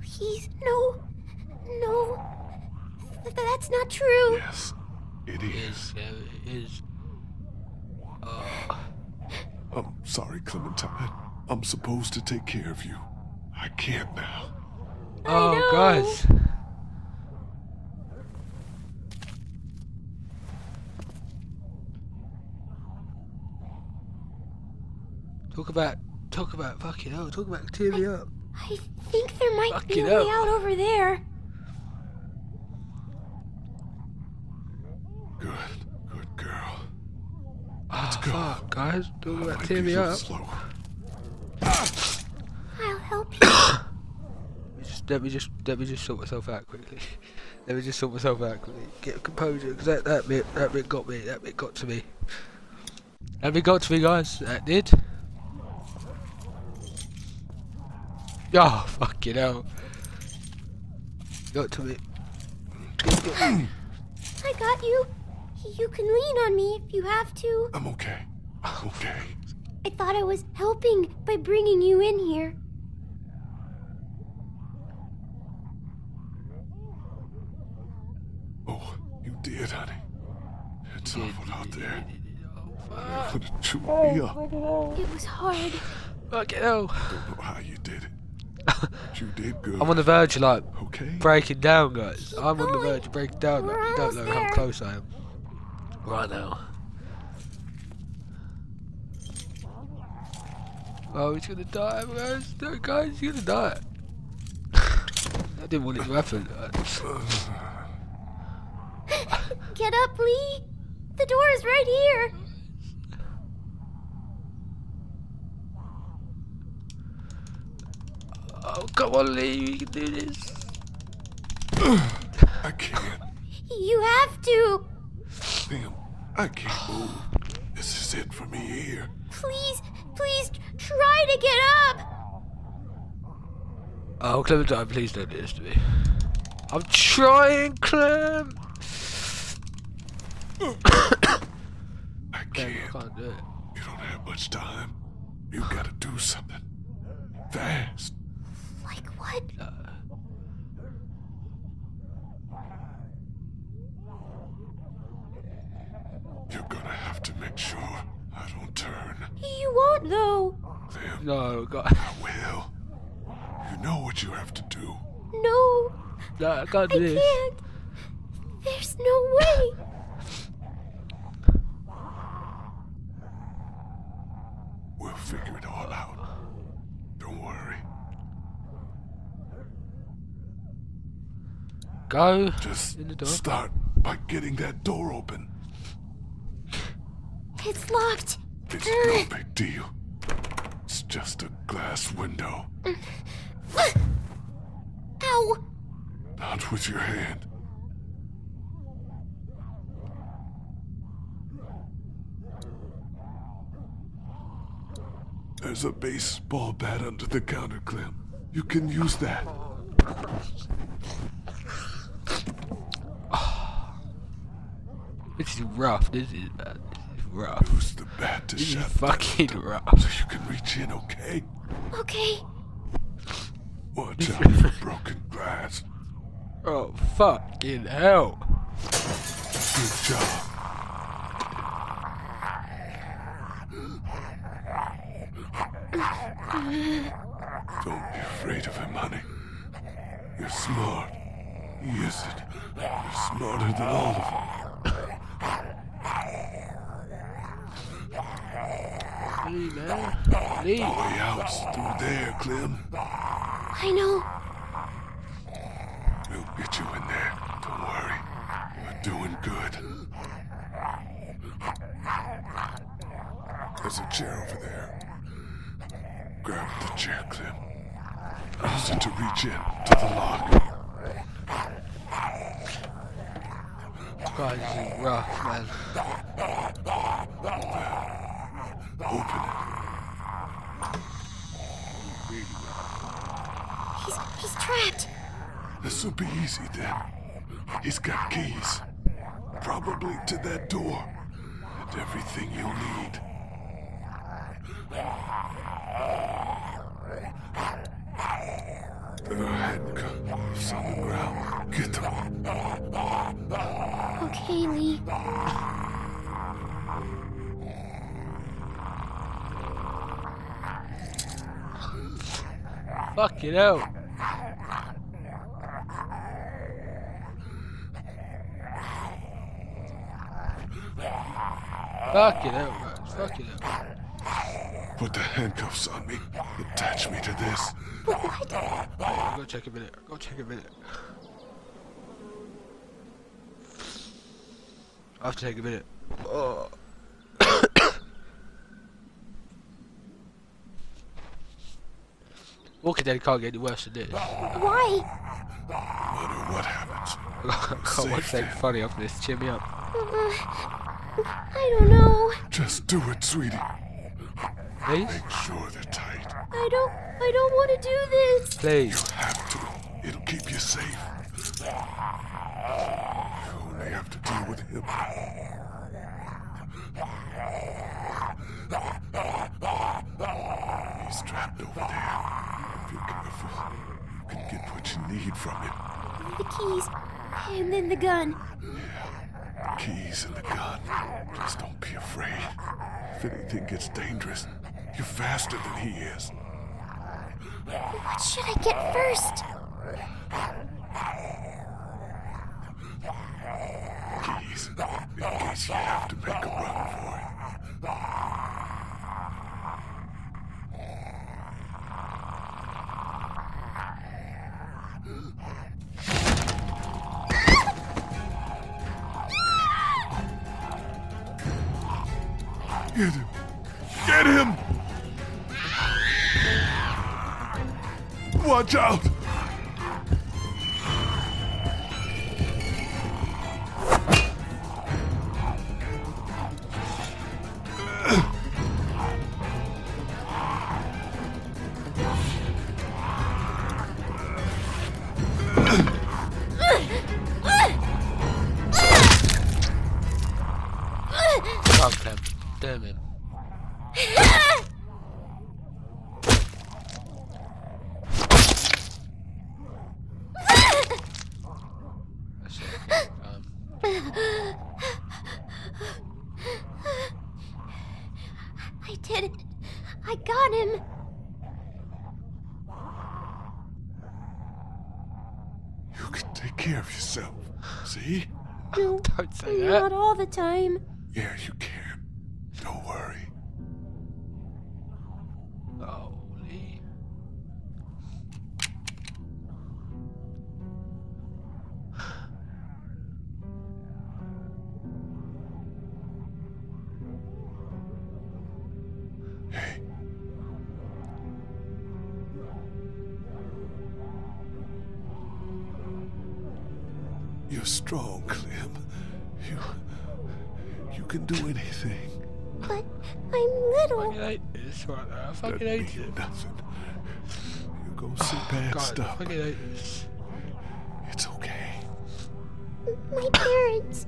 Please, no. No. Th- that's not true. Yes, it is. Yeah, it is. I'm sorry, Clementine. I'm supposed to take care of you. I can't now. Oh, guys. Talk about, talk about fucking hell. Talk about tear me up. I think there might be a way out over there. Good, good girl. Ah, Let's go, fuck, guys. Talk about might tear be me a little up. slow. I'll help you. Just, let me just, let me just sort myself out quickly. let me just sort myself out quickly. Get composure, because that, that bit, that bit got me. That bit got to me. That bit got to me, guys. That did. Oh, fucking hell. Got to me. I got you. You can lean on me if you have to. I'm okay. I'm okay. I thought I was helping by bringing you in here. Oh, you did, honey. It's awful out there. You could have me up. It was hard. Fucking hell. Don't know how you did it. You did good. I'm on the verge of like Okay. breaking down, guys. I'm on the verge of breaking down. Like, you don't almost know how close I am. Right now. Oh, he's gonna die, guys. No, guys, he's gonna die. I didn't want it to happen. Get up, Lee. The door is right here. Oh, come on, Lee. You can do this. I can't. You have to. Damn, I can't move. This is it for me here. Please, please try to get up. Oh, Clementine, please don't do this to me. I'm trying, Clem. I can't. can't do it. You don't have much time. You gotta do something. Fast. Like what? Uh, You're gonna have to make sure I don't turn. You won't, though. Clem, No, oh, God. I will. You know what you have to do. No, No, I can't I do this. can't. There's no way. We'll figure it all out. Don't worry. Go Just in the door. start by getting that door open. It's locked. It's no big deal. It's just a glass window. Ow! Not with your hand. There's a baseball bat under the counter, Clem. You can use that. This is rough. This is bad. This is rough. Use the bat to This is shut fucking them rough. so you can reach in, okay? Okay. Watch out for broken glass. Oh fucking hell! Good job. Don't be afraid of him, honey. You're smart. Yes, it. You're smarter than all of them. Lee, man. Lee. The way out's through there, Clem. I know. We'll get you in there. Don't worry. We're doing good. There's a chair over there. Grab the chair, Clem. Use it to reach in to the lock. God, this is rough, man. Open He's he's trapped. it. This'll be easy then. He's got keys. Probably to that door. And everything you'll need. There are handcuffs on the ground. Get them. Okay, Lee. Fucking hell. Fucking hell, man. Fucking hell. Put the handcuffs on me. Attach me to this. But what? Go check a minute. Go check a minute. I have to take a minute. Walking Dead can't get any worse than this. Why? No matter what happens. I can't watch something funny after this. Cheer me up. Uh, I don't know. Just do it, sweetie. Please? Make sure they're tight. I don't. I don't want to do this. Please. You have to. It'll keep you safe. You only have to deal with him. He's trapped over there. If you're careful, you can get what you need from him. The keys, and then the gun. The keys and the gun. Just don't be afraid. If anything gets dangerous, you're faster than he is. What should I get first? Keys, in case you have to make a run for it. Get him! Get him! Watch out! Not all the time. Yeah, you can. That fucking hate mean it. nothing. You go see oh, bad God, stuff. fucking. It's okay. My parents.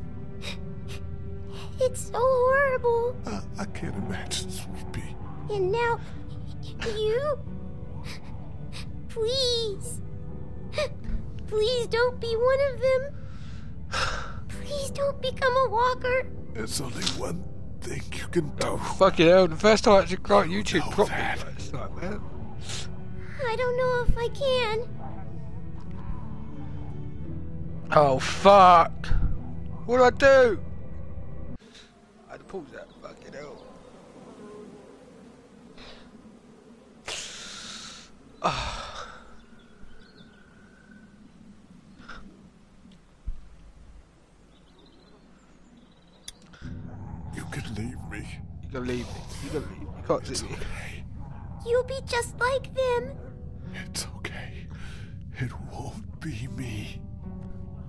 It's so horrible. I, I can't imagine, sweet pea. And now, you? Please. Please don't be one of them. Please don't become a walker. There's only one thing you can do. Oh, fucking hell. The first time I actually cried YouTube properly. like, It's like, man. I don't know if I can. Oh, fuck. What do I do? I had to pause that. Fucking hell. Ah. You can leave me. You can leave me. You can leave me. You can't It's see me. okay. You'll be just like them. It's okay. It won't be me.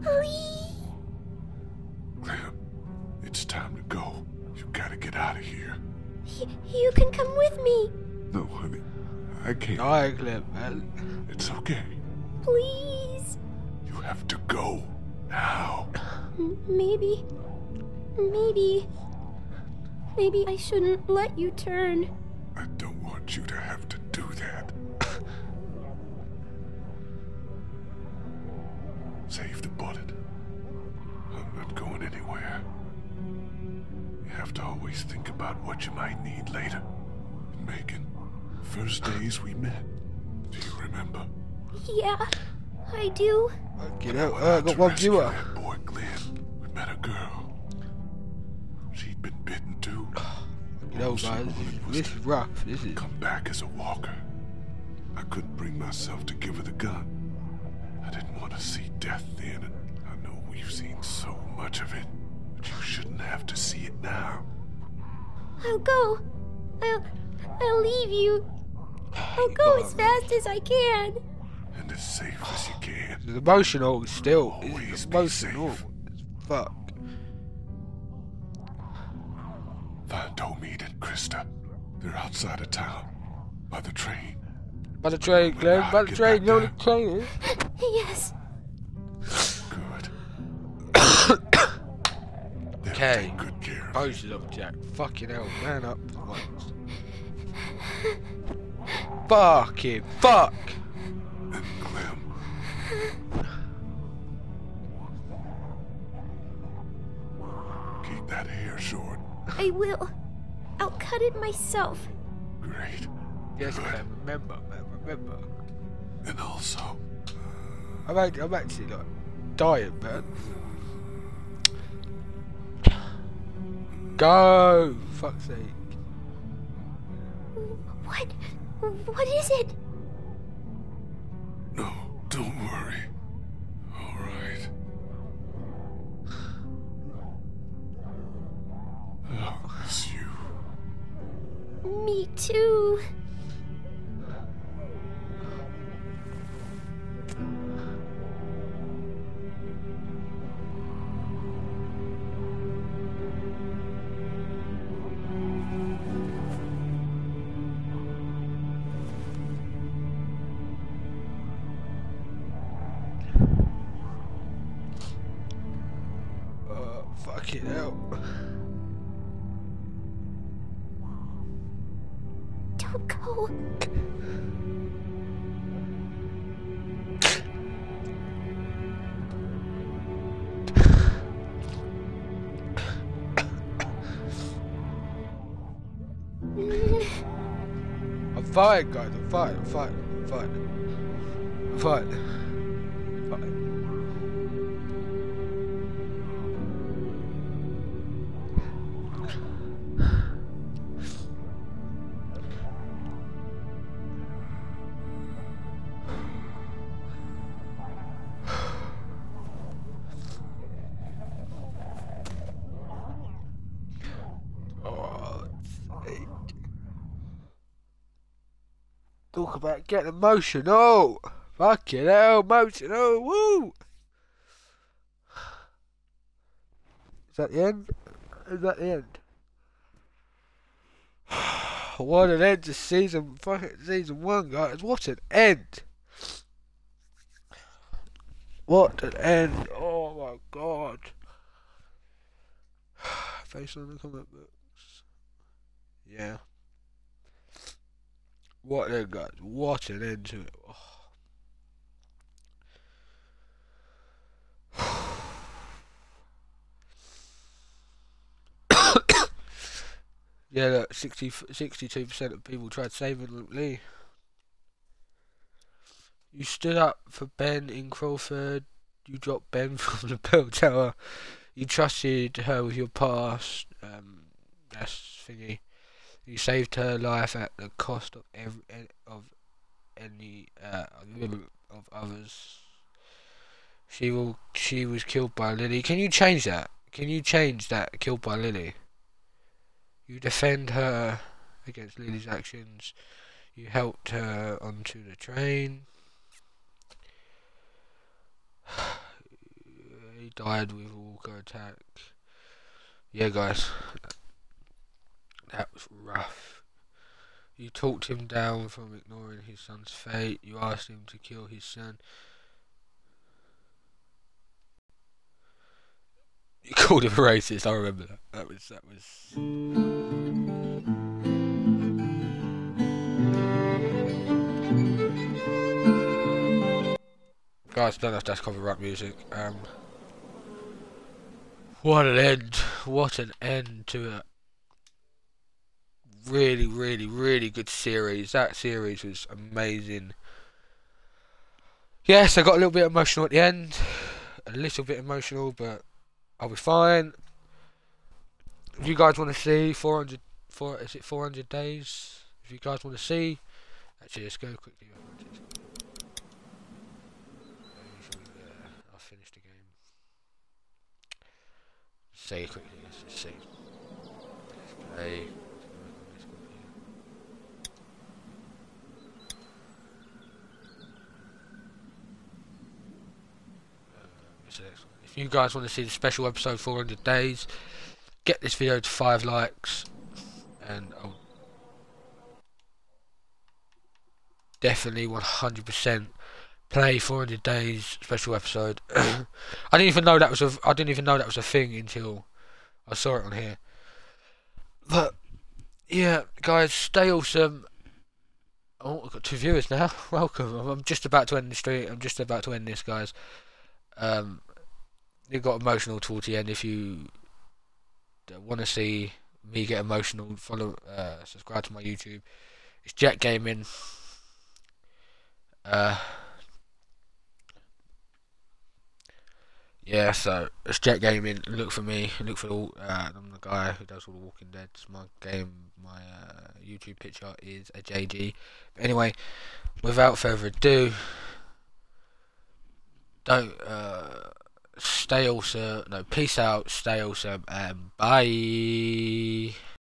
Please. Clem, it's time to go. You gotta get out of here. Y- you can come with me. No, honey. I can't. I Clem, man. It's okay. Please. You have to go. Now. M- maybe. Maybe. Maybe I shouldn't let you turn. I don't want you to have to do that. Save the bullet. I'm not going anywhere. You have to always think about what you might need later. Megan, first days we met. Do you remember? Yeah, I do. Fucking hell. Uh, I got one Rescue viewer. boy Glenn. We met a girl. She'd been bitten too. You know, guys, wanted this is rough. This is. come back as a walker. I couldn't bring myself to give her the gun. I didn't want to see death then, and I know we've seen so much of it, but you shouldn't have to see it now. I'll go. I'll. I'll leave you. I'll go as fast as I can. And as safe as you can. It's emotional still. Always It's be emotional. safe. It's fuck. Find Omid and Christa. They're outside of town. By the train. By the train, Glenn. By the train. back You know the there. train is. Yes. Good. Okay. take good care of you. Poses up, Jack. Fucking hell, man up for once. Fucking fuck. And Clem. Keep that hair short. I will. I'll cut it myself. Great. Yes, Clem. Remember, man. Remember. And also, I'm, act- I'm actually like dying, man. Go. Fuck's sake. What? What is it? no, don't worry. Me too. I'm guys. I'm fine. I'm fine. Getting emotional. Oh, fucking hell, emotional. Oh, woo! Is that the end? Is that the end? what an end to season fucking season one, guys. What an end. What an end. Oh my god. Face on the comic books. Yeah. What end, guys. What an end to it. Yeah, look, 60, 62% of people tried saving Lee. You stood up for Ben in Crawford. You dropped Ben from the bell tower. You trusted her with your past. Um, that's thingy. You saved her life at the cost of every of any uh, of others. She will. She was killed by Lilly. Can you change that? Can you change that? Killed by Lilly. You defend her against Lilly's actions. You helped her onto the train. he died with a walker attack. Yeah, guys. That was rough. You talked him down from ignoring his son's fate. You asked him to kill his son. You called him a racist. I remember that. That was that was. Guys, don't know if that's copyright music. Um, what an end! What an end to a really, really, really good series. That series was amazing. Yes, I got a little bit emotional at the end. A little bit emotional, but I'll be fine. If you guys want to see 400, four, is it 400 days? If you guys want to see, actually, let's go quickly. say quickly, let's. Play. If you guys want to see the special episode 400 days, get this video to 5 likes and I'll definitely 100% play 400 days special episode. I didn't even know that was a I didn't even know that was a thing until I saw it on here. But yeah, guys, stay awesome. Oh, I've got two viewers now. Welcome. I'm just about to end the stream. I'm just about to end this, guys. Um, it got emotional towards the end. If you want to see me get emotional, follow, uh, subscribe to my YouTube. It's Jet Gaming. Uh. yeah, so it's Jet Gaming. Look for me. Look for all. Uh, I'm the guy who does all the Walking Dead. It's My game, my uh, YouTube picture is a JG. But anyway, without further ado, don't uh, stay awesome. No, peace out. Stay awesome, and bye.